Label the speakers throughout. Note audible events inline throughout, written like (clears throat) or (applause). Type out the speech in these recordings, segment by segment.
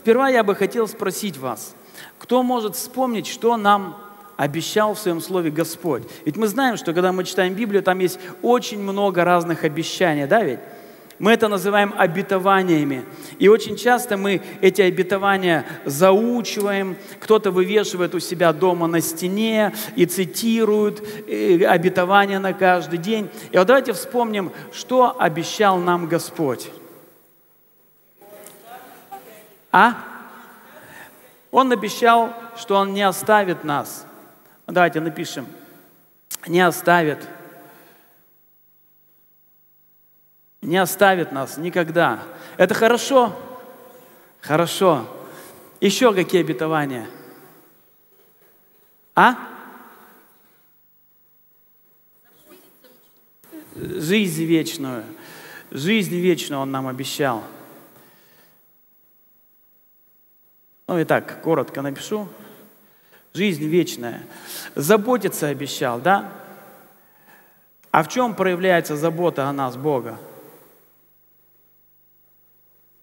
Speaker 1: Сперва я бы хотел спросить вас, кто может вспомнить, что нам обещал в своем слове Господь? Ведь мы знаем, что когда мы читаем Библию, там есть очень много разных обещаний, да ведь? Мы это называем обетованиями. И очень часто мы эти обетования заучиваем, кто-то вывешивает у себя дома на стене и цитирует э, обетования на каждый день. И вот давайте вспомним, что обещал нам Господь. А? Он обещал, что Он не оставит нас. Давайте напишем. Не оставит. Не оставит нас никогда. Это хорошо? Хорошо. Еще какие обетования? А? Жизнь вечную. Жизнь вечную Он нам обещал. Ну и так, коротко напишу. Жизнь вечная. Заботиться обещал, да? А в чем проявляется забота о нас, Бога?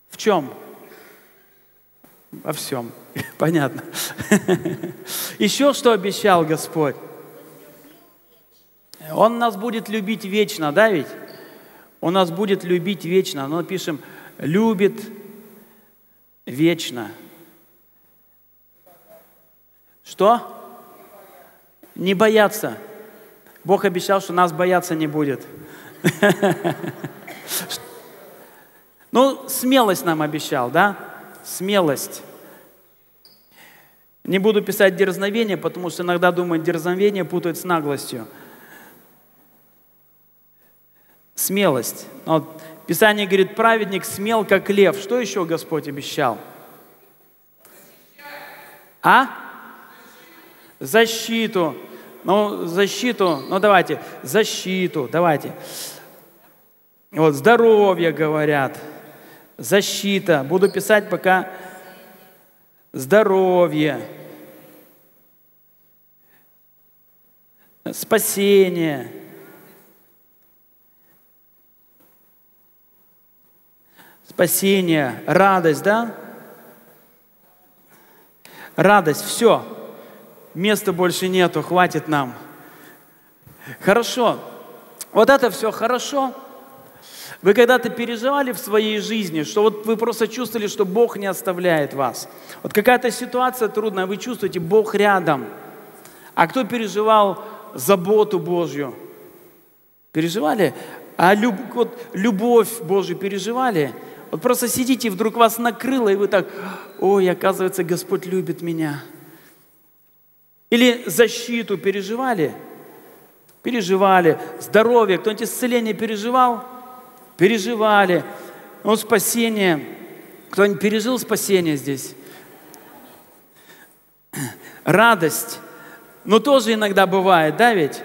Speaker 1: В чем? Во всем. (laughs) Понятно. (laughs) Еще что обещал Господь? Он нас будет любить вечно, да ведь? Он нас будет любить вечно. Но пишем, любит вечно. Что? Не бояться. Бог обещал, что нас бояться не будет. (laughs) Ну, смелость нам обещал, да? Смелость. Не буду писать дерзновение, потому что иногда думают, дерзновение путают с наглостью. Смелость. Вот Писание говорит, праведник смел, как лев. Что еще Господь обещал? А? Защиту. Ну, защиту, ну давайте, защиту, давайте. Вот, здоровье, говорят, защита. Буду писать пока здоровье, спасение. Спасение, радость, да? Радость, все. Места больше нету, хватит нам. Хорошо. Вот это все хорошо. Вы когда-то переживали в своей жизни, что вот вы просто чувствовали, что Бог не оставляет вас. Вот какая-то ситуация трудная, вы чувствуете, Бог рядом. А кто переживал заботу Божью? Переживали? А люб, вот, любовь Божью переживали? Вот просто сидите, и вдруг вас накрыло, и вы так, ой, оказывается, Господь любит меня. Или защиту переживали? Переживали. Здоровье. Кто-нибудь исцеление переживал? Переживали. Ну, спасение. Кто-нибудь пережил спасение здесь? Радость. Ну, тоже иногда бывает, да ведь?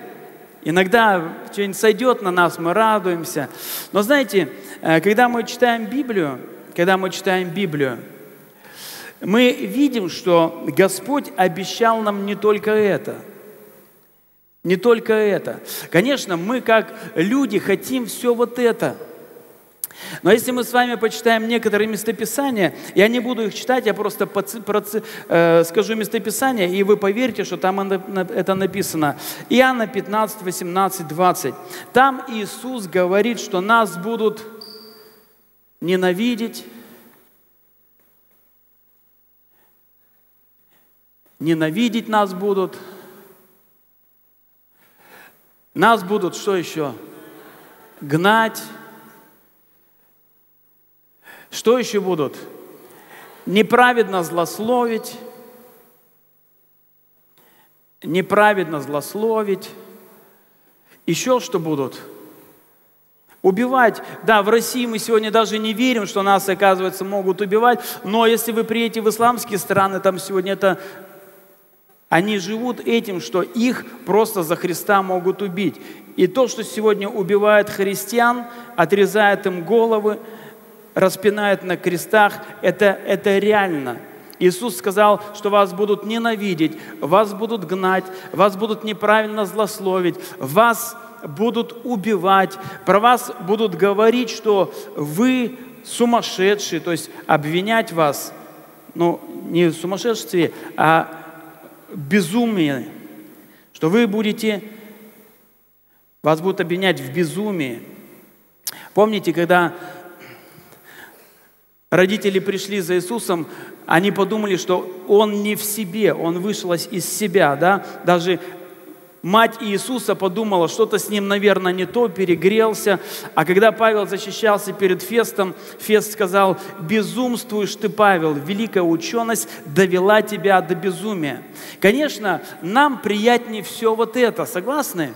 Speaker 1: Иногда что-нибудь сойдет на нас, мы радуемся. Но знаете, э, когда мы читаем Библию, когда мы читаем Библию, мы видим, что Господь обещал нам не только это. Не только это. Конечно, мы как люди хотим все вот это. Но если мы с вами почитаем некоторые местописания, я не буду их читать, я просто э, скажу местописание, и вы поверите, что там это написано. Иоанна 15, 18, 20. Там Иисус говорит, что нас будут ненавидеть, ненавидеть нас будут. Нас будут что еще? Гнать. Что еще будут? Неправедно злословить. Неправедно злословить. Еще что будут? Убивать. Да, в России мы сегодня даже не верим, что нас, оказывается, могут убивать. Но если вы приедете в исламские страны, там сегодня это они живут этим, что их просто за Христа могут убить. И то, что сегодня убивает христиан, отрезает им головы, распинает на крестах, это, это реально. Иисус сказал, что вас будут ненавидеть, вас будут гнать, вас будут неправильно злословить, вас будут убивать, про вас будут говорить, что вы сумасшедшие, то есть обвинять вас ну, не в сумасшествии, а безумие, что вы будете, вас будут обвинять в безумии. Помните, когда родители пришли за Иисусом, они подумали, что Он не в себе, Он вышел из себя, да? Даже мать Иисуса подумала, что-то с ним, наверное, не то, перегрелся. А когда Павел защищался перед Фестом, Фест сказал, безумствуешь ты, Павел, великая ученость довела тебя до безумия. Конечно, нам приятнее все вот это, согласны?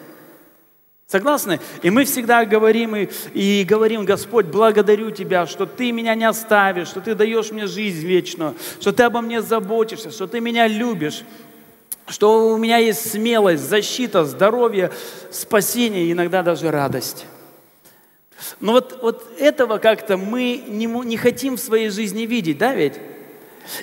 Speaker 1: Согласны? И мы всегда говорим и, и говорим, Господь, благодарю Тебя, что Ты меня не оставишь, что Ты даешь мне жизнь вечную, что Ты обо мне заботишься, что Ты меня любишь что у меня есть смелость, защита, здоровье, спасение, иногда даже радость. Но вот, вот этого как-то мы не, не хотим в своей жизни видеть, да ведь?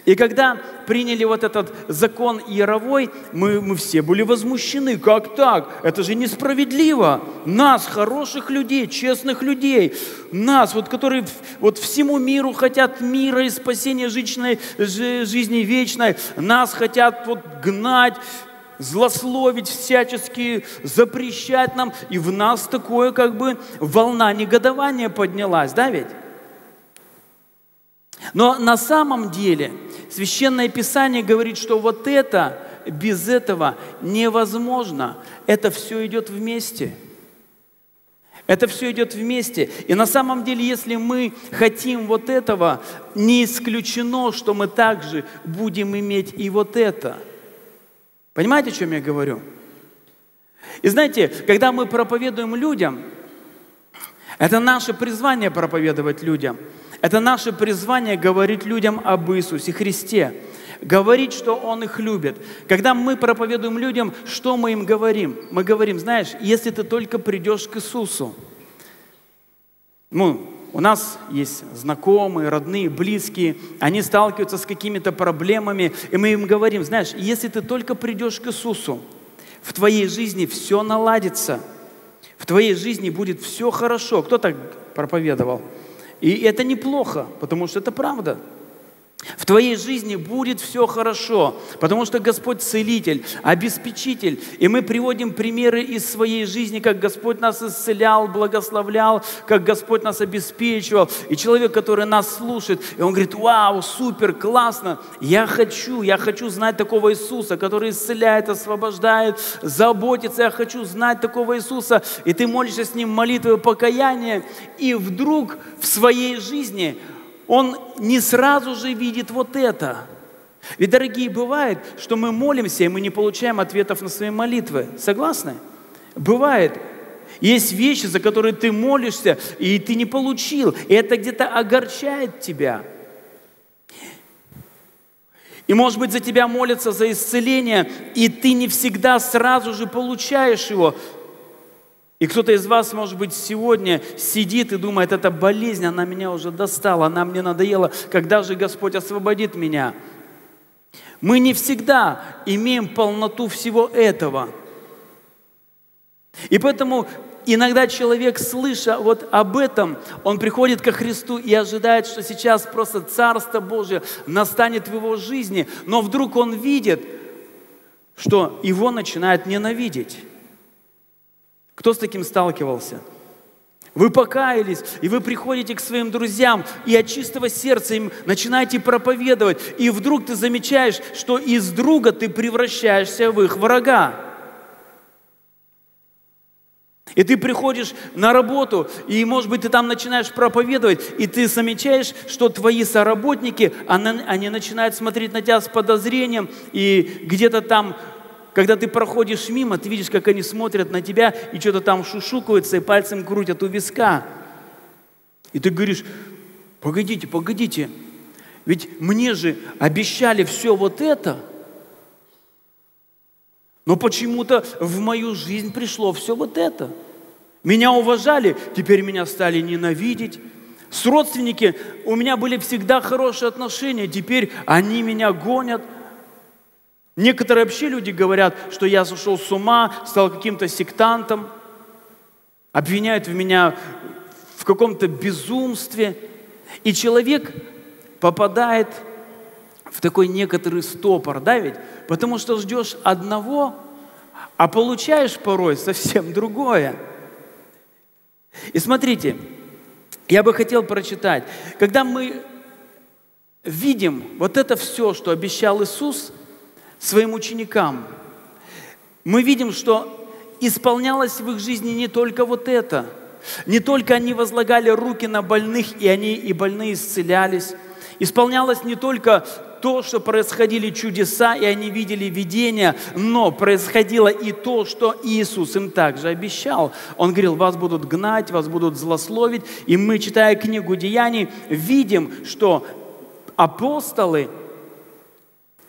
Speaker 1: И когда приняли вот этот закон Яровой, мы, мы все были возмущены. Как так? Это же несправедливо. Нас, хороших людей, честных людей, нас, вот, которые вот всему миру хотят мира и спасения жизни, жизни вечной, нас хотят вот гнать, злословить всячески, запрещать нам. И в нас такое как бы волна негодования поднялась, да ведь? Но на самом деле Священное Писание говорит, что вот это, без этого невозможно. Это все идет вместе. Это все идет вместе. И на самом деле, если мы хотим вот этого, не исключено, что мы также будем иметь и вот это. Понимаете, о чем я говорю? И знаете, когда мы проповедуем людям, это наше призвание проповедовать людям – это наше призвание говорить людям об Иисусе Христе, говорить, что Он их любит. Когда мы проповедуем людям, что мы им говорим? Мы говорим, знаешь, если ты только придешь к Иисусу, ну, у нас есть знакомые, родные, близкие, они сталкиваются с какими-то проблемами, и мы им говорим, знаешь, если ты только придешь к Иисусу, в твоей жизни все наладится, в твоей жизни будет все хорошо. Кто так проповедовал? И это неплохо, потому что это правда. В твоей жизни будет все хорошо, потому что Господь целитель, обеспечитель. И мы приводим примеры из своей жизни, как Господь нас исцелял, благословлял, как Господь нас обеспечивал. И человек, который нас слушает, и он говорит, вау, супер, классно, я хочу, я хочу знать такого Иисуса, который исцеляет, освобождает, заботится, я хочу знать такого Иисуса. И ты молишься с ним молитвой покаяния, и вдруг в своей жизни он не сразу же видит вот это. Ведь, дорогие, бывает, что мы молимся, и мы не получаем ответов на свои молитвы. Согласны? Бывает. Есть вещи, за которые ты молишься, и ты не получил. И это где-то огорчает тебя. И, может быть, за тебя молятся за исцеление, и ты не всегда сразу же получаешь его. И кто-то из вас, может быть, сегодня сидит и думает, эта болезнь, она меня уже достала, она мне надоела, когда же Господь освободит меня? Мы не всегда имеем полноту всего этого. И поэтому иногда человек, слыша вот об этом, он приходит ко Христу и ожидает, что сейчас просто Царство Божие настанет в его жизни, но вдруг он видит, что его начинает ненавидеть. Кто с таким сталкивался? Вы покаялись, и вы приходите к своим друзьям, и от чистого сердца им начинаете проповедовать, и вдруг ты замечаешь, что из друга ты превращаешься в их врага. И ты приходишь на работу, и, может быть, ты там начинаешь проповедовать, и ты замечаешь, что твои соработники, они начинают смотреть на тебя с подозрением, и где-то там когда ты проходишь мимо, ты видишь, как они смотрят на тебя и что-то там шушукаются и пальцем крутят у виска. И ты говоришь, погодите, погодите, ведь мне же обещали все вот это, но почему-то в мою жизнь пришло все вот это. Меня уважали, теперь меня стали ненавидеть. С родственники у меня были всегда хорошие отношения, теперь они меня гонят – Некоторые вообще люди говорят, что я сошел с ума, стал каким-то сектантом, обвиняют в меня в каком-то безумстве. И человек попадает в такой некоторый стопор, да ведь? Потому что ждешь одного, а получаешь порой совсем другое. И смотрите, я бы хотел прочитать, когда мы видим вот это все, что обещал Иисус своим ученикам, мы видим, что исполнялось в их жизни не только вот это, не только они возлагали руки на больных, и они и больные исцелялись, исполнялось не только то, что происходили чудеса, и они видели видения, но происходило и то, что Иисус им также обещал. Он говорил, вас будут гнать, вас будут злословить. И мы, читая книгу Деяний, видим, что апостолы,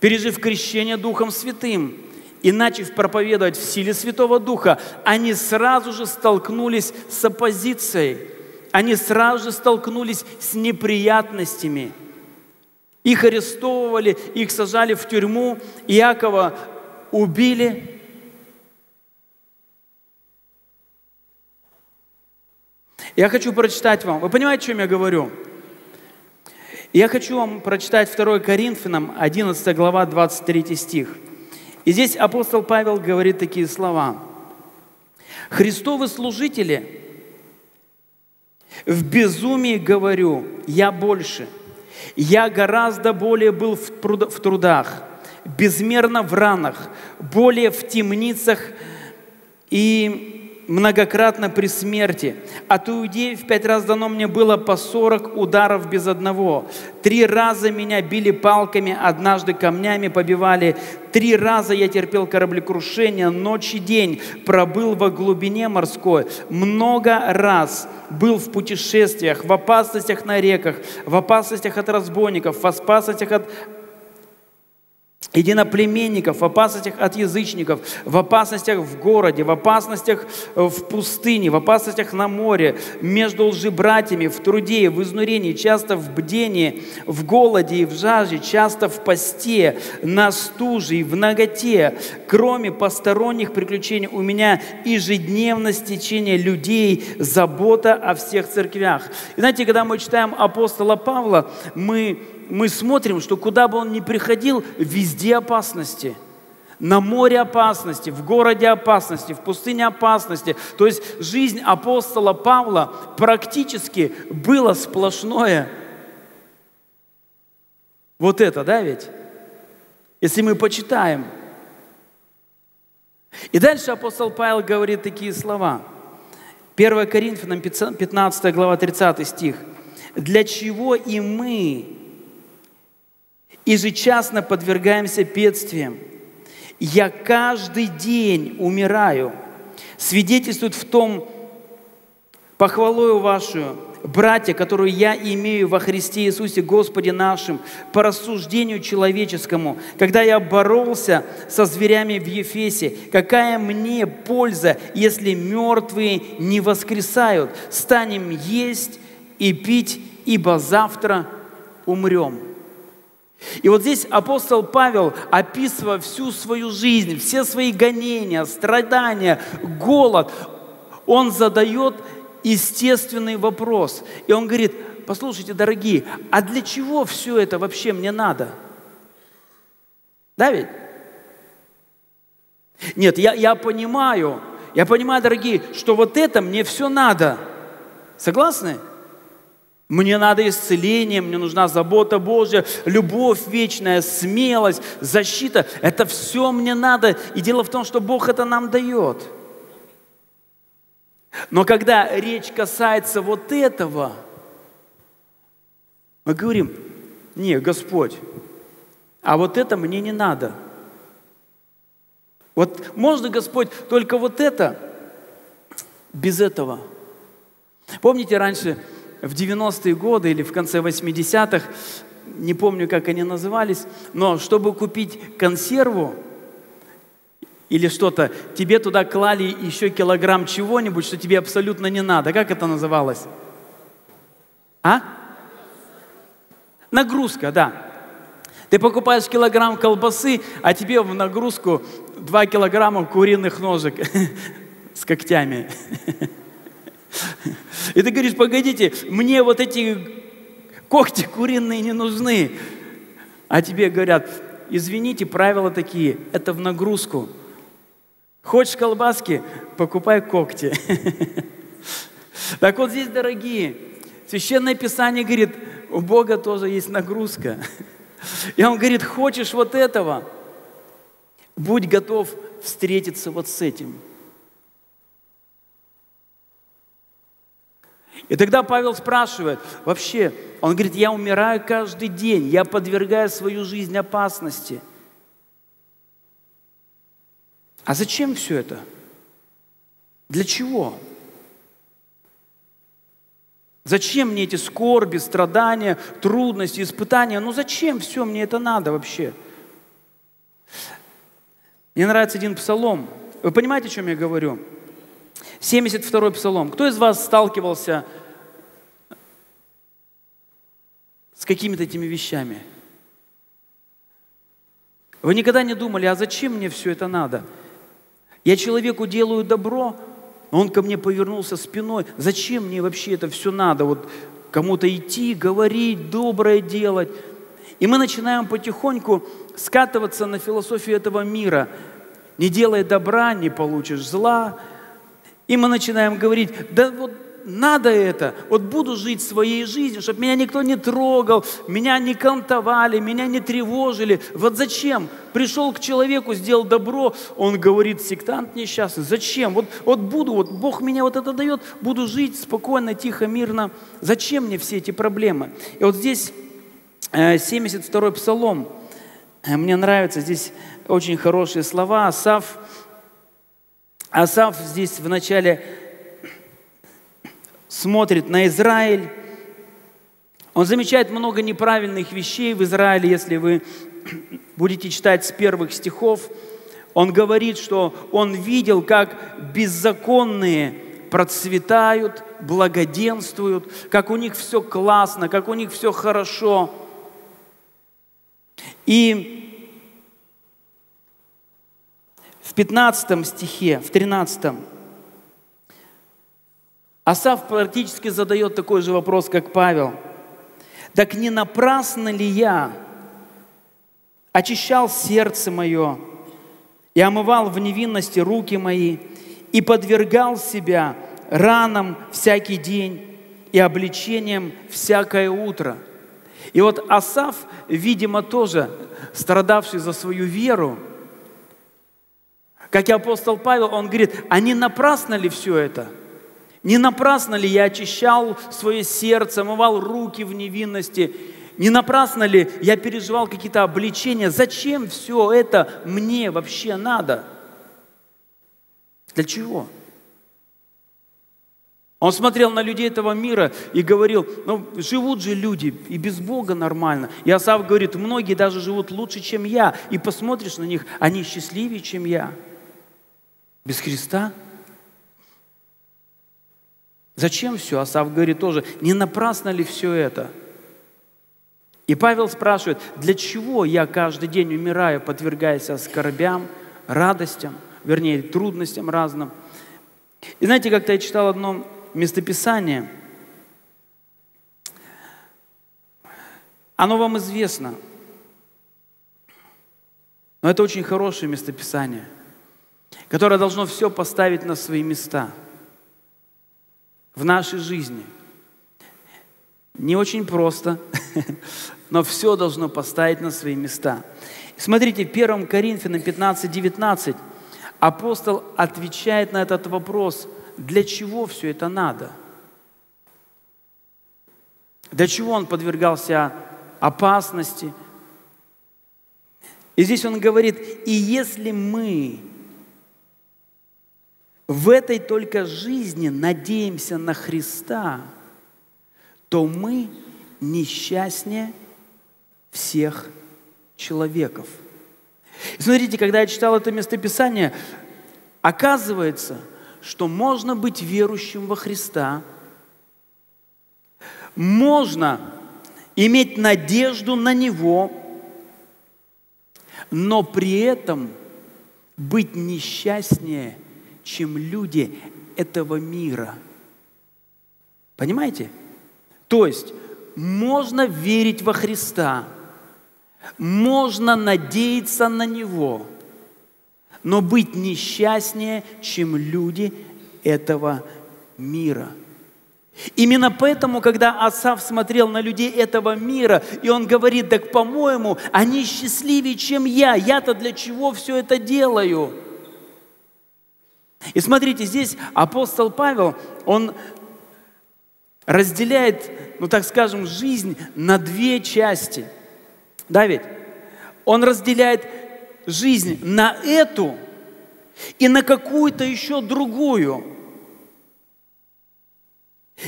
Speaker 1: пережив крещение Духом Святым, и начав проповедовать в силе Святого Духа, они сразу же столкнулись с оппозицией, они сразу же столкнулись с неприятностями – их арестовывали, их сажали в тюрьму, Иакова убили. Я хочу прочитать вам. Вы понимаете, о чем я говорю? Я хочу вам прочитать 2 Коринфянам, 11 глава, 23 стих. И здесь апостол Павел говорит такие слова. «Христовы служители, в безумии говорю, я больше – я гораздо более был в трудах, безмерно в ранах, более в темницах и многократно при смерти. От иудеев пять раз дано мне было по сорок ударов без одного. Три раза меня били палками, однажды камнями побивали. Три раза я терпел кораблекрушение, ночь и день пробыл во глубине морской. Много раз был в путешествиях, в опасностях на реках, в опасностях от разбойников, в опасностях от единоплеменников, в опасностях от язычников, в опасностях в городе, в опасностях в пустыне, в опасностях на море, между лжебратьями, в труде, в изнурении, часто в бдении, в голоде и в жаже, часто в посте, на стуже и в ноготе. Кроме посторонних приключений у меня ежедневно стечение людей, забота о всех церквях. И знаете, когда мы читаем апостола Павла, мы мы смотрим, что куда бы он ни приходил, везде опасности. На море опасности, в городе опасности, в пустыне опасности. То есть жизнь апостола Павла практически была сплошное. Вот это, да ведь? Если мы почитаем. И дальше апостол Павел говорит такие слова. 1 Коринфянам 15 глава 30 стих. «Для чего и мы, ежечасно подвергаемся бедствиям. Я каждый день умираю. Свидетельствует в том похвалою вашу, братья, которую я имею во Христе Иисусе Господе нашим, по рассуждению человеческому, когда я боролся со зверями в Ефесе, какая мне польза, если мертвые не воскресают? Станем есть и пить, ибо завтра умрем. И вот здесь апостол Павел, описывая всю свою жизнь, все свои гонения, страдания, голод, он задает естественный вопрос. И он говорит, послушайте, дорогие, а для чего все это вообще мне надо? Да ведь? Нет, я, я понимаю, я понимаю, дорогие, что вот это мне все надо. Согласны? Мне надо исцеление, мне нужна забота Божья, любовь вечная, смелость, защита. Это все мне надо. И дело в том, что Бог это нам дает. Но когда речь касается вот этого, мы говорим, не, Господь, а вот это мне не надо. Вот можно, Господь, только вот это без этого. Помните, раньше в 90-е годы или в конце 80-х, не помню, как они назывались, но чтобы купить консерву или что-то, тебе туда клали еще килограмм чего-нибудь, что тебе абсолютно не надо. Как это называлось? А? Нагрузка, да. Ты покупаешь килограмм колбасы, а тебе в нагрузку 2 килограмма куриных ножек (laughs) с когтями. (laughs) И ты говоришь, погодите, мне вот эти когти куриные не нужны. А тебе говорят, извините, правила такие, это в нагрузку. Хочешь колбаски, покупай когти. (laughs) Так вот здесь, дорогие, Священное Писание говорит, у Бога тоже есть нагрузка. И Он говорит, хочешь вот этого, будь готов встретиться вот с этим. И тогда Павел спрашивает, вообще, он говорит, я умираю каждый день, я подвергаю свою жизнь опасности. А зачем все это? Для чего? Зачем мне эти скорби, страдания, трудности, испытания? Ну зачем все мне это надо вообще? Мне нравится один псалом. Вы понимаете, о чем я говорю? 72-й псалом. Кто из вас сталкивался с какими-то этими вещами? Вы никогда не думали, а зачем мне все это надо? Я человеку делаю добро, он ко мне повернулся спиной. Зачем мне вообще это все надо? Вот кому-то идти, говорить, доброе делать. И мы начинаем потихоньку скатываться на философию этого мира. Не делай добра, не получишь зла – и мы начинаем говорить, да вот надо это, вот буду жить своей жизнью, чтобы меня никто не трогал, меня не кантовали, меня не тревожили. Вот зачем? Пришел к человеку, сделал добро, он говорит, сектант несчастный. Зачем? Вот, вот буду, вот Бог меня вот это дает, буду жить спокойно, тихо, мирно. Зачем мне все эти проблемы? И вот здесь 72-й э, псалом. Э, мне нравится, здесь очень хорошие слова. Асав Асав здесь вначале смотрит на Израиль. Он замечает много неправильных вещей в Израиле, если вы (clears throat) будете читать с первых стихов. Он говорит, что он видел, как беззаконные процветают, благоденствуют, как у них все классно, как у них все хорошо. И в 15 стихе, в 13. Асав практически задает такой же вопрос, как Павел. Так не напрасно ли я очищал сердце мое и омывал в невинности руки мои и подвергал себя ранам всякий день и обличением всякое утро. И вот Асав, видимо, тоже страдавший за свою веру, как и апостол Павел, он говорит, а не напрасно ли все это? Не напрасно ли я очищал свое сердце, омывал руки в невинности? Не напрасно ли я переживал какие-то обличения? Зачем все это мне вообще надо? Для чего? Он смотрел на людей этого мира и говорил, ну, живут же люди и без Бога нормально. И Асав говорит, многие даже живут лучше, чем я. И посмотришь на них, они счастливее, чем я. Без Христа? Зачем все? Асав говорит тоже, не напрасно ли все это? И Павел спрашивает, для чего я каждый день умираю, подвергаясь оскорбям, радостям, вернее, трудностям разным. И знаете, как-то я читал одно местописание, оно вам известно, но это очень хорошее местописание – которое должно все поставить на свои места в нашей жизни. Не очень просто, (laughs) но все должно поставить на свои места. Смотрите, в 1 Коринфянам 15-19 апостол отвечает на этот вопрос, для чего все это надо? Для чего он подвергался опасности? И здесь он говорит, и если мы в этой только жизни надеемся на Христа, то мы несчастнее всех человеков. Смотрите, когда я читал это местописание, оказывается, что можно быть верующим во Христа, можно иметь надежду на Него, но при этом быть несчастнее – чем люди этого мира. Понимаете? То есть можно верить во Христа, Можно надеяться на Него, но быть несчастнее, чем люди этого мира. Именно поэтому, когда Асав смотрел на людей этого мира, и он говорит, так, по-моему, они счастливее, чем я. Я-то для чего все это делаю? И смотрите, здесь апостол Павел, он разделяет, ну так скажем, жизнь на две части. Да ведь? Он разделяет жизнь на эту и на какую-то еще другую.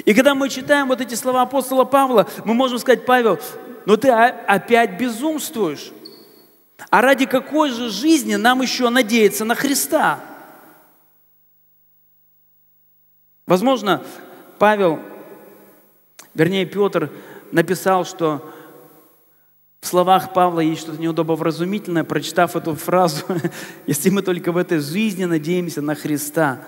Speaker 1: И когда мы читаем вот эти слова апостола Павла, мы можем сказать, Павел, ну ты опять безумствуешь. А ради какой же жизни нам еще надеяться на Христа? Возможно, Павел, вернее Петр, написал, что в словах Павла есть что-то неудобовразумительное, прочитав эту фразу, (laughs) если мы только в этой жизни надеемся на Христа.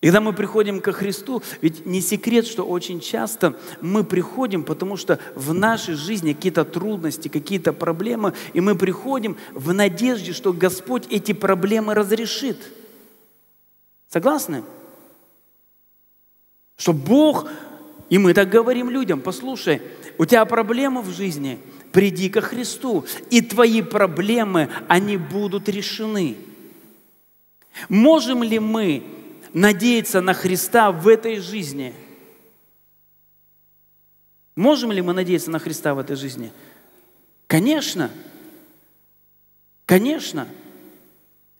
Speaker 1: И когда мы приходим ко Христу, ведь не секрет, что очень часто мы приходим, потому что в нашей жизни какие-то трудности, какие-то проблемы, и мы приходим в надежде, что Господь эти проблемы разрешит. Согласны? Что Бог, и мы так говорим людям, послушай, у тебя проблемы в жизни, приди ко Христу, и твои проблемы, они будут решены. Можем ли мы надеяться на Христа в этой жизни? Можем ли мы надеяться на Христа в этой жизни? Конечно. Конечно.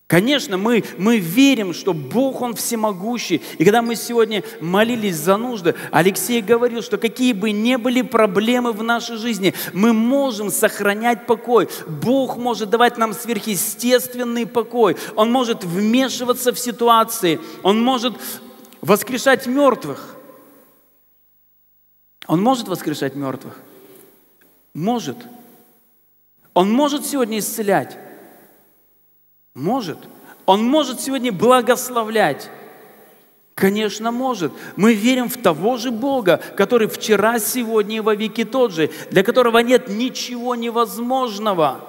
Speaker 1: Конечно, мы, мы верим, что Бог, Он всемогущий. И когда мы сегодня молились за нужды, Алексей говорил, что какие бы ни были проблемы в нашей жизни, мы можем сохранять покой. Бог может давать нам сверхъестественный покой. Он может вмешиваться в ситуации. Он может воскрешать мертвых. Он может воскрешать мертвых? Может. Он может сегодня исцелять. Может. Он может сегодня благословлять. Конечно, может. Мы верим в того же Бога, который вчера, сегодня и во веки тот же, для которого нет ничего невозможного.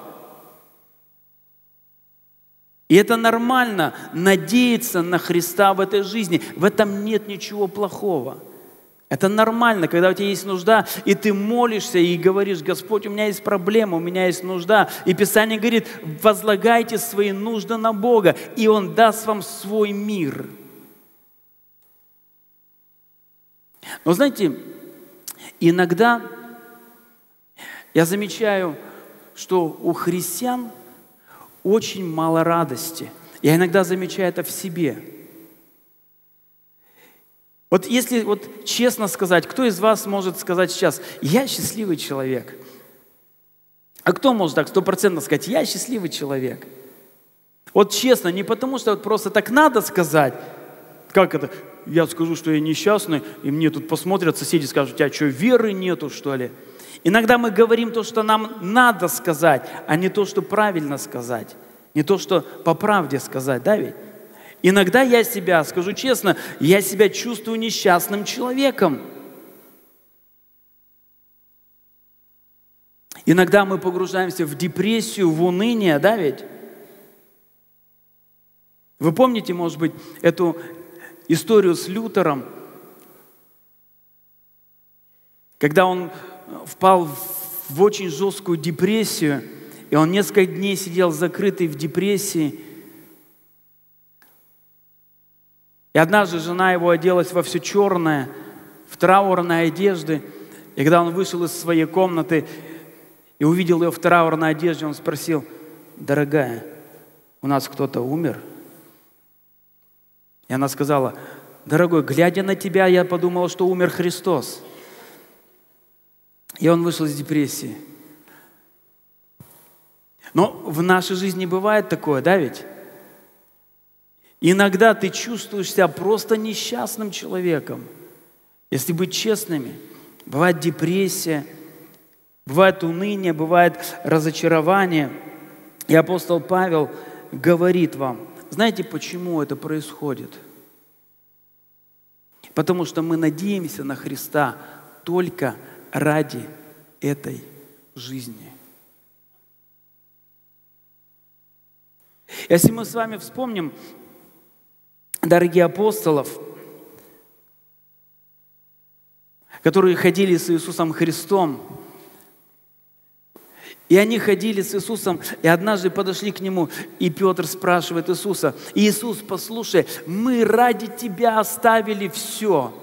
Speaker 1: И это нормально, надеяться на Христа в этой жизни. В этом нет ничего плохого. Это нормально, когда у тебя есть нужда, и ты молишься и говоришь, Господь, у меня есть проблема, у меня есть нужда. И Писание говорит, возлагайте свои нужды на Бога, и Он даст вам свой мир. Но знаете, иногда я замечаю, что у христиан очень мало радости. Я иногда замечаю это в себе – вот если вот честно сказать, кто из вас может сказать сейчас, я счастливый человек? А кто может так стопроцентно сказать, я счастливый человек? Вот честно, не потому что вот просто так надо сказать, как это, я скажу, что я несчастный, и мне тут посмотрят, соседи скажут, у тебя что, веры нету, что ли? Иногда мы говорим то, что нам надо сказать, а не то, что правильно сказать, не то, что по правде сказать, да ведь? Иногда я себя, скажу честно, я себя чувствую несчастным человеком. Иногда мы погружаемся в депрессию, в уныние, да ведь? Вы помните, может быть, эту историю с Лютером, когда он впал в очень жесткую депрессию, и он несколько дней сидел закрытый в депрессии – И однажды жена его оделась во все черное, в траурной одежды. И когда он вышел из своей комнаты и увидел ее в траурной одежде, он спросил, дорогая, у нас кто-то умер? И она сказала, дорогой, глядя на тебя, я подумала, что умер Христос. И он вышел из депрессии. Но в нашей жизни бывает такое, да ведь? Иногда ты чувствуешь себя просто несчастным человеком. Если быть честными, бывает депрессия, бывает уныние, бывает разочарование. И апостол Павел говорит вам, знаете, почему это происходит? Потому что мы надеемся на Христа только ради этой жизни. Если мы с вами вспомним дорогие апостолов, которые ходили с Иисусом Христом, и они ходили с Иисусом, и однажды подошли к Нему, и Петр спрашивает Иисуса, Иисус, послушай, мы ради Тебя оставили все.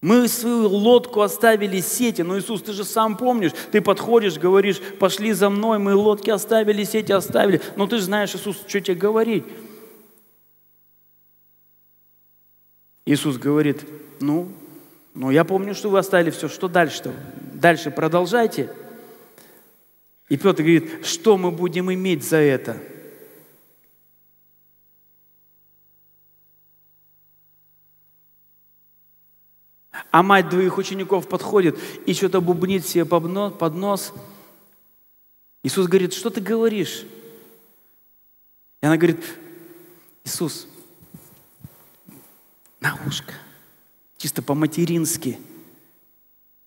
Speaker 1: Мы свою лодку оставили сети, но Иисус, ты же сам помнишь, ты подходишь, говоришь, пошли за мной, мы лодки оставили, сети оставили. Но ты же знаешь, Иисус, что тебе говорить. Иисус говорит, ну, ну я помню, что вы оставили все, что дальше-то? Дальше продолжайте. И Петр говорит, что мы будем иметь за это? А мать двоих учеников подходит и что-то бубнит себе под нос. Иисус говорит, что ты говоришь? И она говорит, Иисус, на ушко, чисто по-матерински –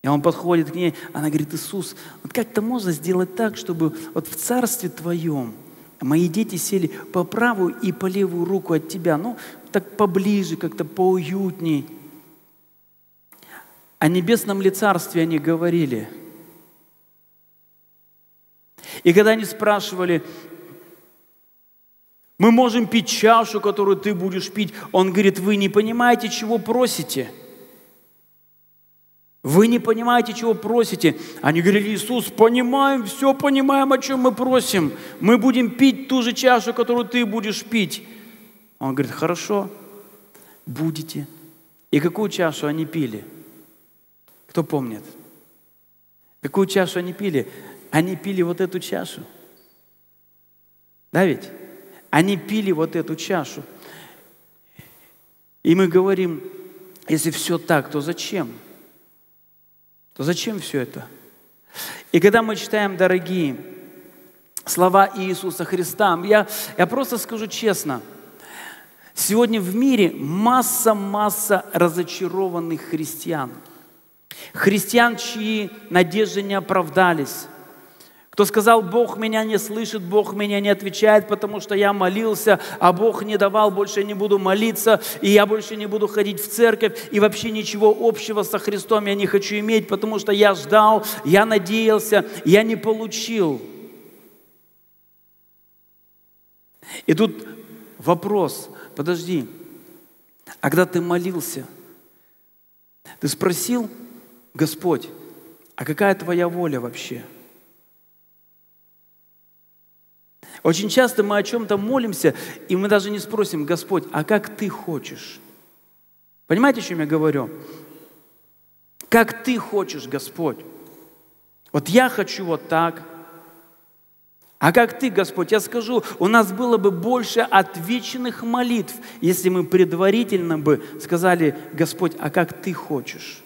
Speaker 1: и он подходит к ней, она говорит, Иисус, вот как-то можно сделать так, чтобы вот в Царстве Твоем мои дети сели по правую и по левую руку от Тебя, ну, так поближе, как-то поуютней. О небесном ли Царстве они говорили? И когда они спрашивали, мы можем пить чашу, которую ты будешь пить, он говорит, вы не понимаете, чего просите – вы не понимаете, чего просите. Они говорили, Иисус, понимаем, все понимаем, о чем мы просим. Мы будем пить ту же чашу, которую ты будешь пить. Он говорит, хорошо, будете. И какую чашу они пили? Кто помнит? Какую чашу они пили? Они пили вот эту чашу. Да ведь? Они пили вот эту чашу. И мы говорим, если все так, то зачем? то зачем все это? И когда мы читаем, дорогие, слова Иисуса Христа, я, я просто скажу честно, сегодня в мире масса-масса разочарованных христиан. Христиан, чьи надежды не оправдались, кто сказал, Бог меня не слышит, Бог меня не отвечает, потому что я молился, а Бог не давал, больше не буду молиться, и я больше не буду ходить в церковь, и вообще ничего общего со Христом я не хочу иметь, потому что я ждал, я надеялся, я не получил. И тут вопрос, подожди, а когда ты молился, ты спросил, Господь, а какая твоя воля вообще – Очень часто мы о чем-то молимся, и мы даже не спросим, Господь, а как ты хочешь? Понимаете, о чем я говорю? Как ты хочешь, Господь? Вот я хочу вот так. А как ты, Господь? Я скажу, у нас было бы больше отвеченных молитв, если мы предварительно бы сказали, Господь, а как ты хочешь?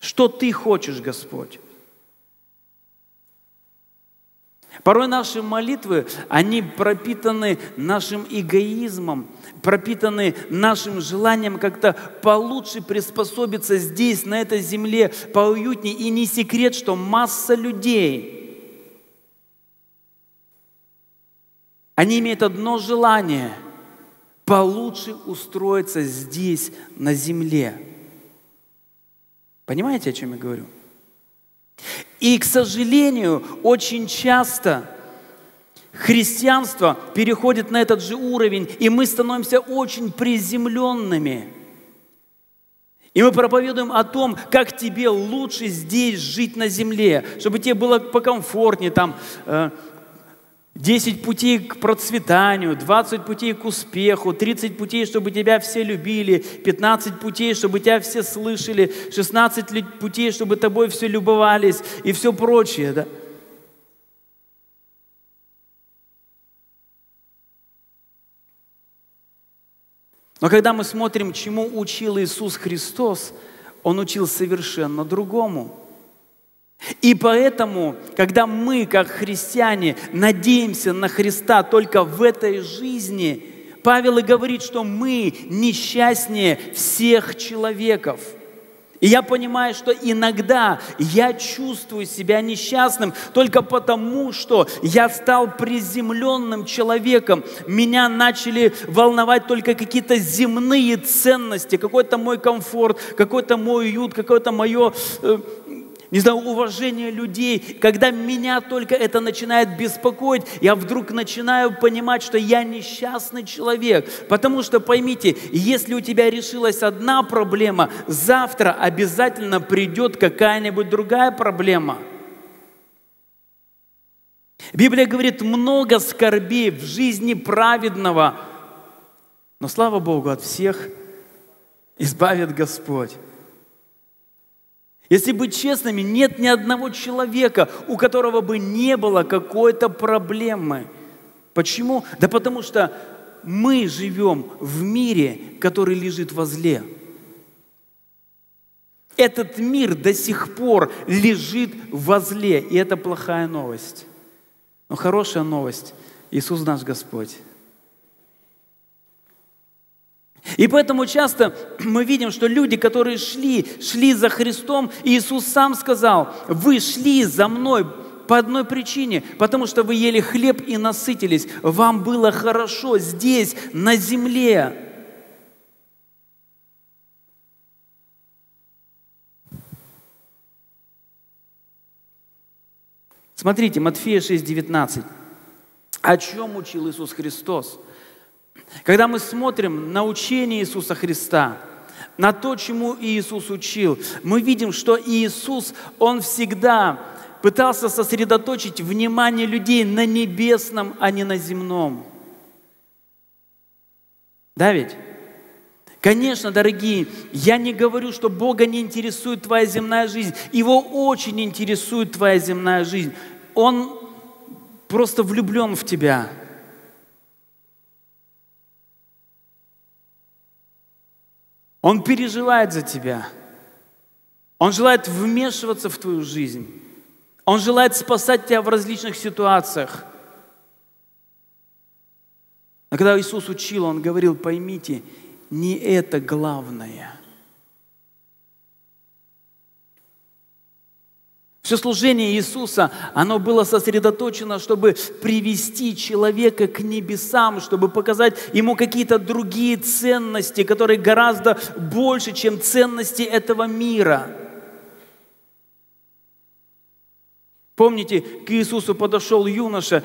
Speaker 1: Что ты хочешь, Господь? Порой наши молитвы, они пропитаны нашим эгоизмом, пропитаны нашим желанием как-то получше приспособиться здесь, на этой земле, поуютнее. И не секрет, что масса людей, они имеют одно желание – получше устроиться здесь, на земле. Понимаете, о чем я говорю? И, к сожалению, очень часто христианство переходит на этот же уровень, и мы становимся очень приземленными. И мы проповедуем о том, как тебе лучше здесь жить на земле, чтобы тебе было покомфортнее, там, э, 10 путей к процветанию, 20 путей к успеху, 30 путей, чтобы тебя все любили, 15 путей, чтобы тебя все слышали, 16 путей, чтобы тобой все любовались и все прочее. Да? Но когда мы смотрим, чему учил Иисус Христос, Он учил совершенно другому – и поэтому, когда мы, как христиане, надеемся на Христа только в этой жизни, Павел и говорит, что мы несчастнее всех человеков. И я понимаю, что иногда я чувствую себя несчастным только потому, что я стал приземленным человеком. Меня начали волновать только какие-то земные ценности, какой-то мой комфорт, какой-то мой уют, какое-то мое э, не знаю, уважение людей, когда меня только это начинает беспокоить, я вдруг начинаю понимать, что я несчастный человек. Потому что поймите, если у тебя решилась одна проблема, завтра обязательно придет какая-нибудь другая проблема. Библия говорит, много скорбей в жизни праведного, но слава Богу, от всех избавит Господь. Если быть честными, нет ни одного человека, у которого бы не было какой-то проблемы. Почему? Да потому что мы живем в мире, который лежит возле. Этот мир до сих пор лежит возле, и это плохая новость. Но хорошая новость – Иисус наш Господь. И поэтому часто мы видим, что люди, которые шли, шли за Христом, Иисус сам сказал, вы шли за мной по одной причине, потому что вы ели хлеб и насытились, вам было хорошо здесь, на земле. Смотрите, Матфея 6, 19. О чем учил Иисус Христос? Когда мы смотрим на учение Иисуса Христа, на то, чему Иисус учил, мы видим, что Иисус, Он всегда пытался сосредоточить внимание людей на небесном, а не на земном. Да ведь? Конечно, дорогие, я не говорю, что Бога не интересует твоя земная жизнь. Его очень интересует твоя земная жизнь. Он просто влюблен в тебя. Он переживает за тебя. Он желает вмешиваться в твою жизнь. Он желает спасать тебя в различных ситуациях. Но когда Иисус учил, Он говорил, поймите, не это главное – Все служение Иисуса, оно было сосредоточено, чтобы привести человека к небесам, чтобы показать ему какие-то другие ценности, которые гораздо больше, чем ценности этого мира. Помните, к Иисусу подошел юноша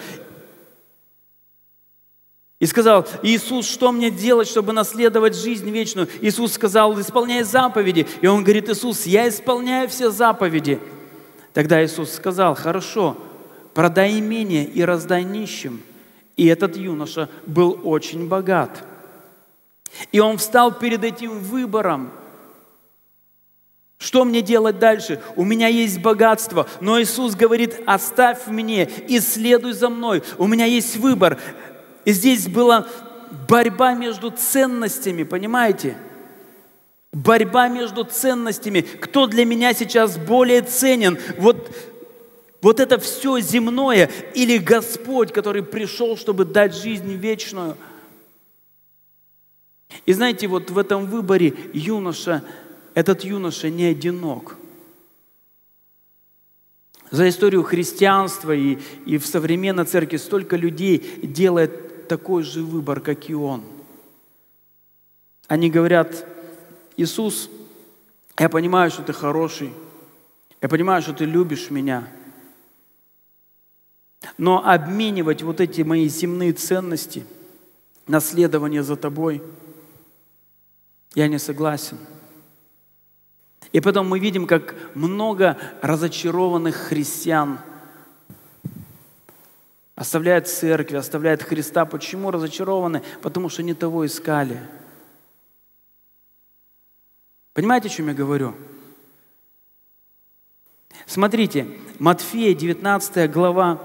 Speaker 1: и сказал, Иисус, что мне делать, чтобы наследовать жизнь вечную? Иисус сказал, исполняй заповеди. И он говорит, Иисус, я исполняю все заповеди. Тогда Иисус сказал, хорошо, продай имение и раздай нищим. И этот юноша был очень богат. И он встал перед этим выбором. Что мне делать дальше? У меня есть богатство, но Иисус говорит, оставь мне и следуй за мной. У меня есть выбор. И здесь была борьба между ценностями, понимаете? Борьба между ценностями. Кто для меня сейчас более ценен? Вот, вот это все земное или Господь, который пришел, чтобы дать жизнь вечную? И знаете, вот в этом выборе юноша, этот юноша не одинок. За историю христианства и, и в современной церкви столько людей делает такой же выбор, как и он. Они говорят, Иисус, я понимаю, что ты хороший, я понимаю, что ты любишь меня, но обменивать вот эти мои земные ценности, наследование за тобой, я не согласен. И потом мы видим, как много разочарованных христиан оставляют церкви, оставляют Христа. Почему разочарованы? Потому что не того искали – Понимаете, о чем я говорю? Смотрите, Матфея, 19 глава,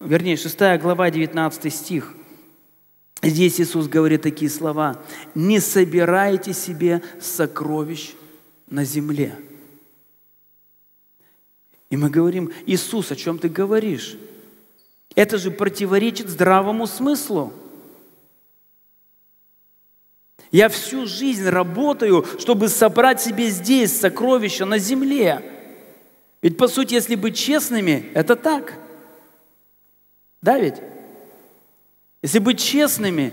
Speaker 1: вернее, 6 глава, 19 стих. Здесь Иисус говорит такие слова. «Не собирайте себе сокровищ на земле». И мы говорим, Иисус, о чем ты говоришь? Это же противоречит здравому смыслу. Я всю жизнь работаю, чтобы собрать себе здесь сокровища на земле. Ведь, по сути, если быть честными, это так. Да ведь? Если быть честными,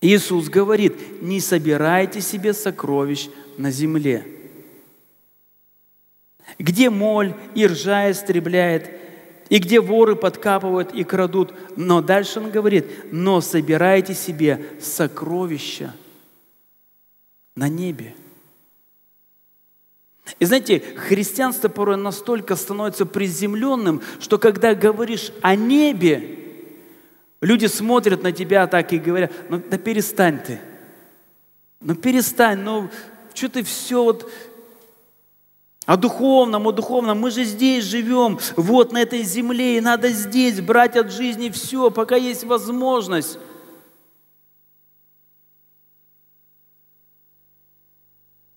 Speaker 1: Иисус говорит, не собирайте себе сокровищ на земле, где моль и ржа истребляет, и где воры подкапывают и крадут. Но дальше он говорит, но собирайте себе сокровища на небе. И знаете, христианство порой настолько становится приземленным, что когда говоришь о небе, люди смотрят на тебя так и говорят, ну да перестань ты, ну перестань, ну что ты все вот о духовном, о духовном. Мы же здесь живем, вот на этой земле, и надо здесь брать от жизни все, пока есть возможность.